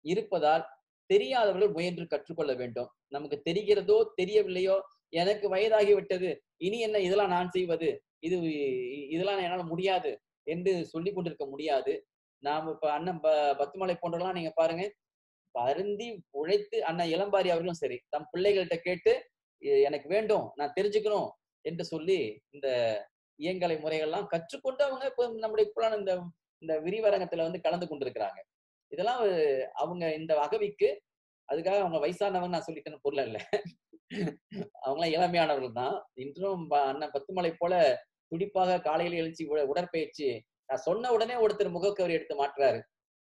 இருப்பதால் தெரியாதவர்கள் முயன்று கற்றுக்கொள்ள வேண்டும். நமக்கு தெரிகிறதோ தெரியவில்லையோ எனக்கு வயதாகிவிட்டது இனி என்ன இதெல்லாம் நான் செய்வது? இது இதெல்லாம் என்னால் முடியாது என்று சொல்லி கொண்டிருக்க முடியாது. நாம் இப்ப அண்ணன் ப பத்துமலை போன்றெல்லாம் நீங்க பாருங்க பருந்தி உழைத்து அண்ணன் இளம்பாரி அவர்களும் சரி தம் பிள்ளைகள்கிட்ட கேட்டு எனக்கு வேண்டும் நான் தெரிஞ்சுக்கணும் என்று சொல்லி இந்த இயங்கலை முறைகள்லாம் கற்றுக்கொண்டு அவங்க இப்போ நம்முடைய புலான இந்த இந்த விரிவரங்கத்துல வந்து கலந்து கொண்டிருக்கிறாங்க. இதெல்லாம் அவங்க இந்த அகவிக்கு அதுக்காக அவங்க வயசானவங்க நான் சொல்லிட்டேன்னு பொருள் இல்லை அவங்களாம் இளமையானவர்கள் தான். இன்றும் அண்ணன் பத்துமலை போல துடிப்பாக காலையில் எழுச்சி உடற்பயிற்சி. நான் சொன்ன உடனே ஒருத்தர் முகக்கவரி எடுத்து மாற்றுறாரு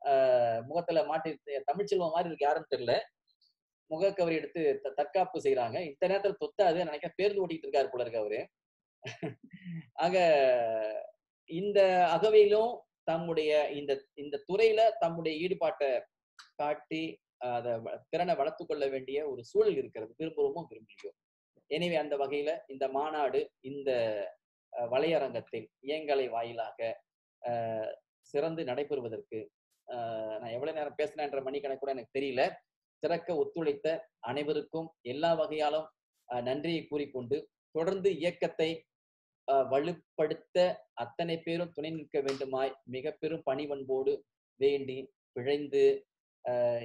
ஆஹ் முகத்துல மாட்டி தமிழ்ச்செல்வம் மாதிரி இருக்கு யாருன்னு தெரியல. முகக்கவரி எடுத்து தற்காப்பு செய்யறாங்க இந்த நேரத்துல தொத்தாது நினைக்கிறேன். பேருந்து ஓட்டிட்டு இருக்காரு போல இருக்கு அவரு. ஆக இந்த அகவையிலும் தம்முடைய இந்த இந்த துறையில தம்முடைய ஈடுபாட்டை காட்டி அதை திறனை வளர்த்து கொள்ள வேண்டிய ஒரு சூழல் இருக்கிறது. விரும்புகிறோமோ விரும்பலையோ. எனவே அந்த வகையில இந்த மாநாடு இந்த வலையரங்கத்தில் இயங்கலை வாயிலாக சிறந்து நடைபெறுவதற்கு நான் எவ்வளவு நேரம் பேசினேன்ற மணிக்கணக்கு கூட எனக்கு தெரியல. சிறக்க ஒத்துழைத்த அனைவருக்கும் எல்லா வகையாலும் நன்றியை கூறிக்கொண்டு தொடர்ந்து இயக்கத்தை வலுப்படுத்த அத்தனை பேரும் துணை நிற்க வேண்டுமாய் மிக பெரும் பணிவன்போடு வேண்டி பிழைந்து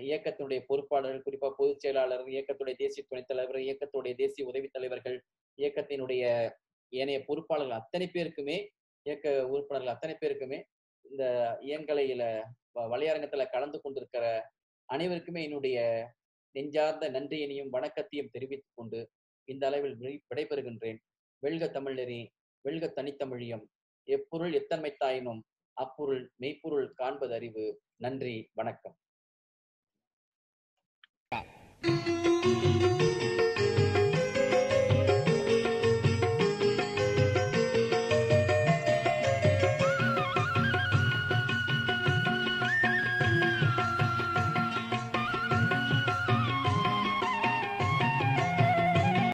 இயக்கத்தினுடைய பொறுப்பாளர்கள் குறிப்பாக பொதுச் செயலாளர் இயக்கத்துடைய தேசிய துணைத் தலைவர் இயக்கத்துடைய தேசிய உதவி தலைவர்கள் இயக்கத்தினுடைய ஏனைய பொறுப்பாளர்கள் அத்தனை பேருக்குமே இயக்க உறுப்பினர்கள் அத்தனை பேருக்குமே இந்த இயங்கலையில வலையரங்கத்துல கலந்து கொண்டிருக்கிற அனைவருக்குமே என்னுடைய நெஞ்சார்ந்த நன்றியினையும் வணக்கத்தையும் தெரிவித்துக் கொண்டு இந்த அளவில் விடைபெறுகின்றேன். வெல்க தமிழ் நெறி வெல்க தனித்தமிழியம். எப்பொருள் எத்தன்மை தாயினும் அப்பொருள் மெய்ப்பொருள் காண்பது அறிவு நன்றி வணக்கம்.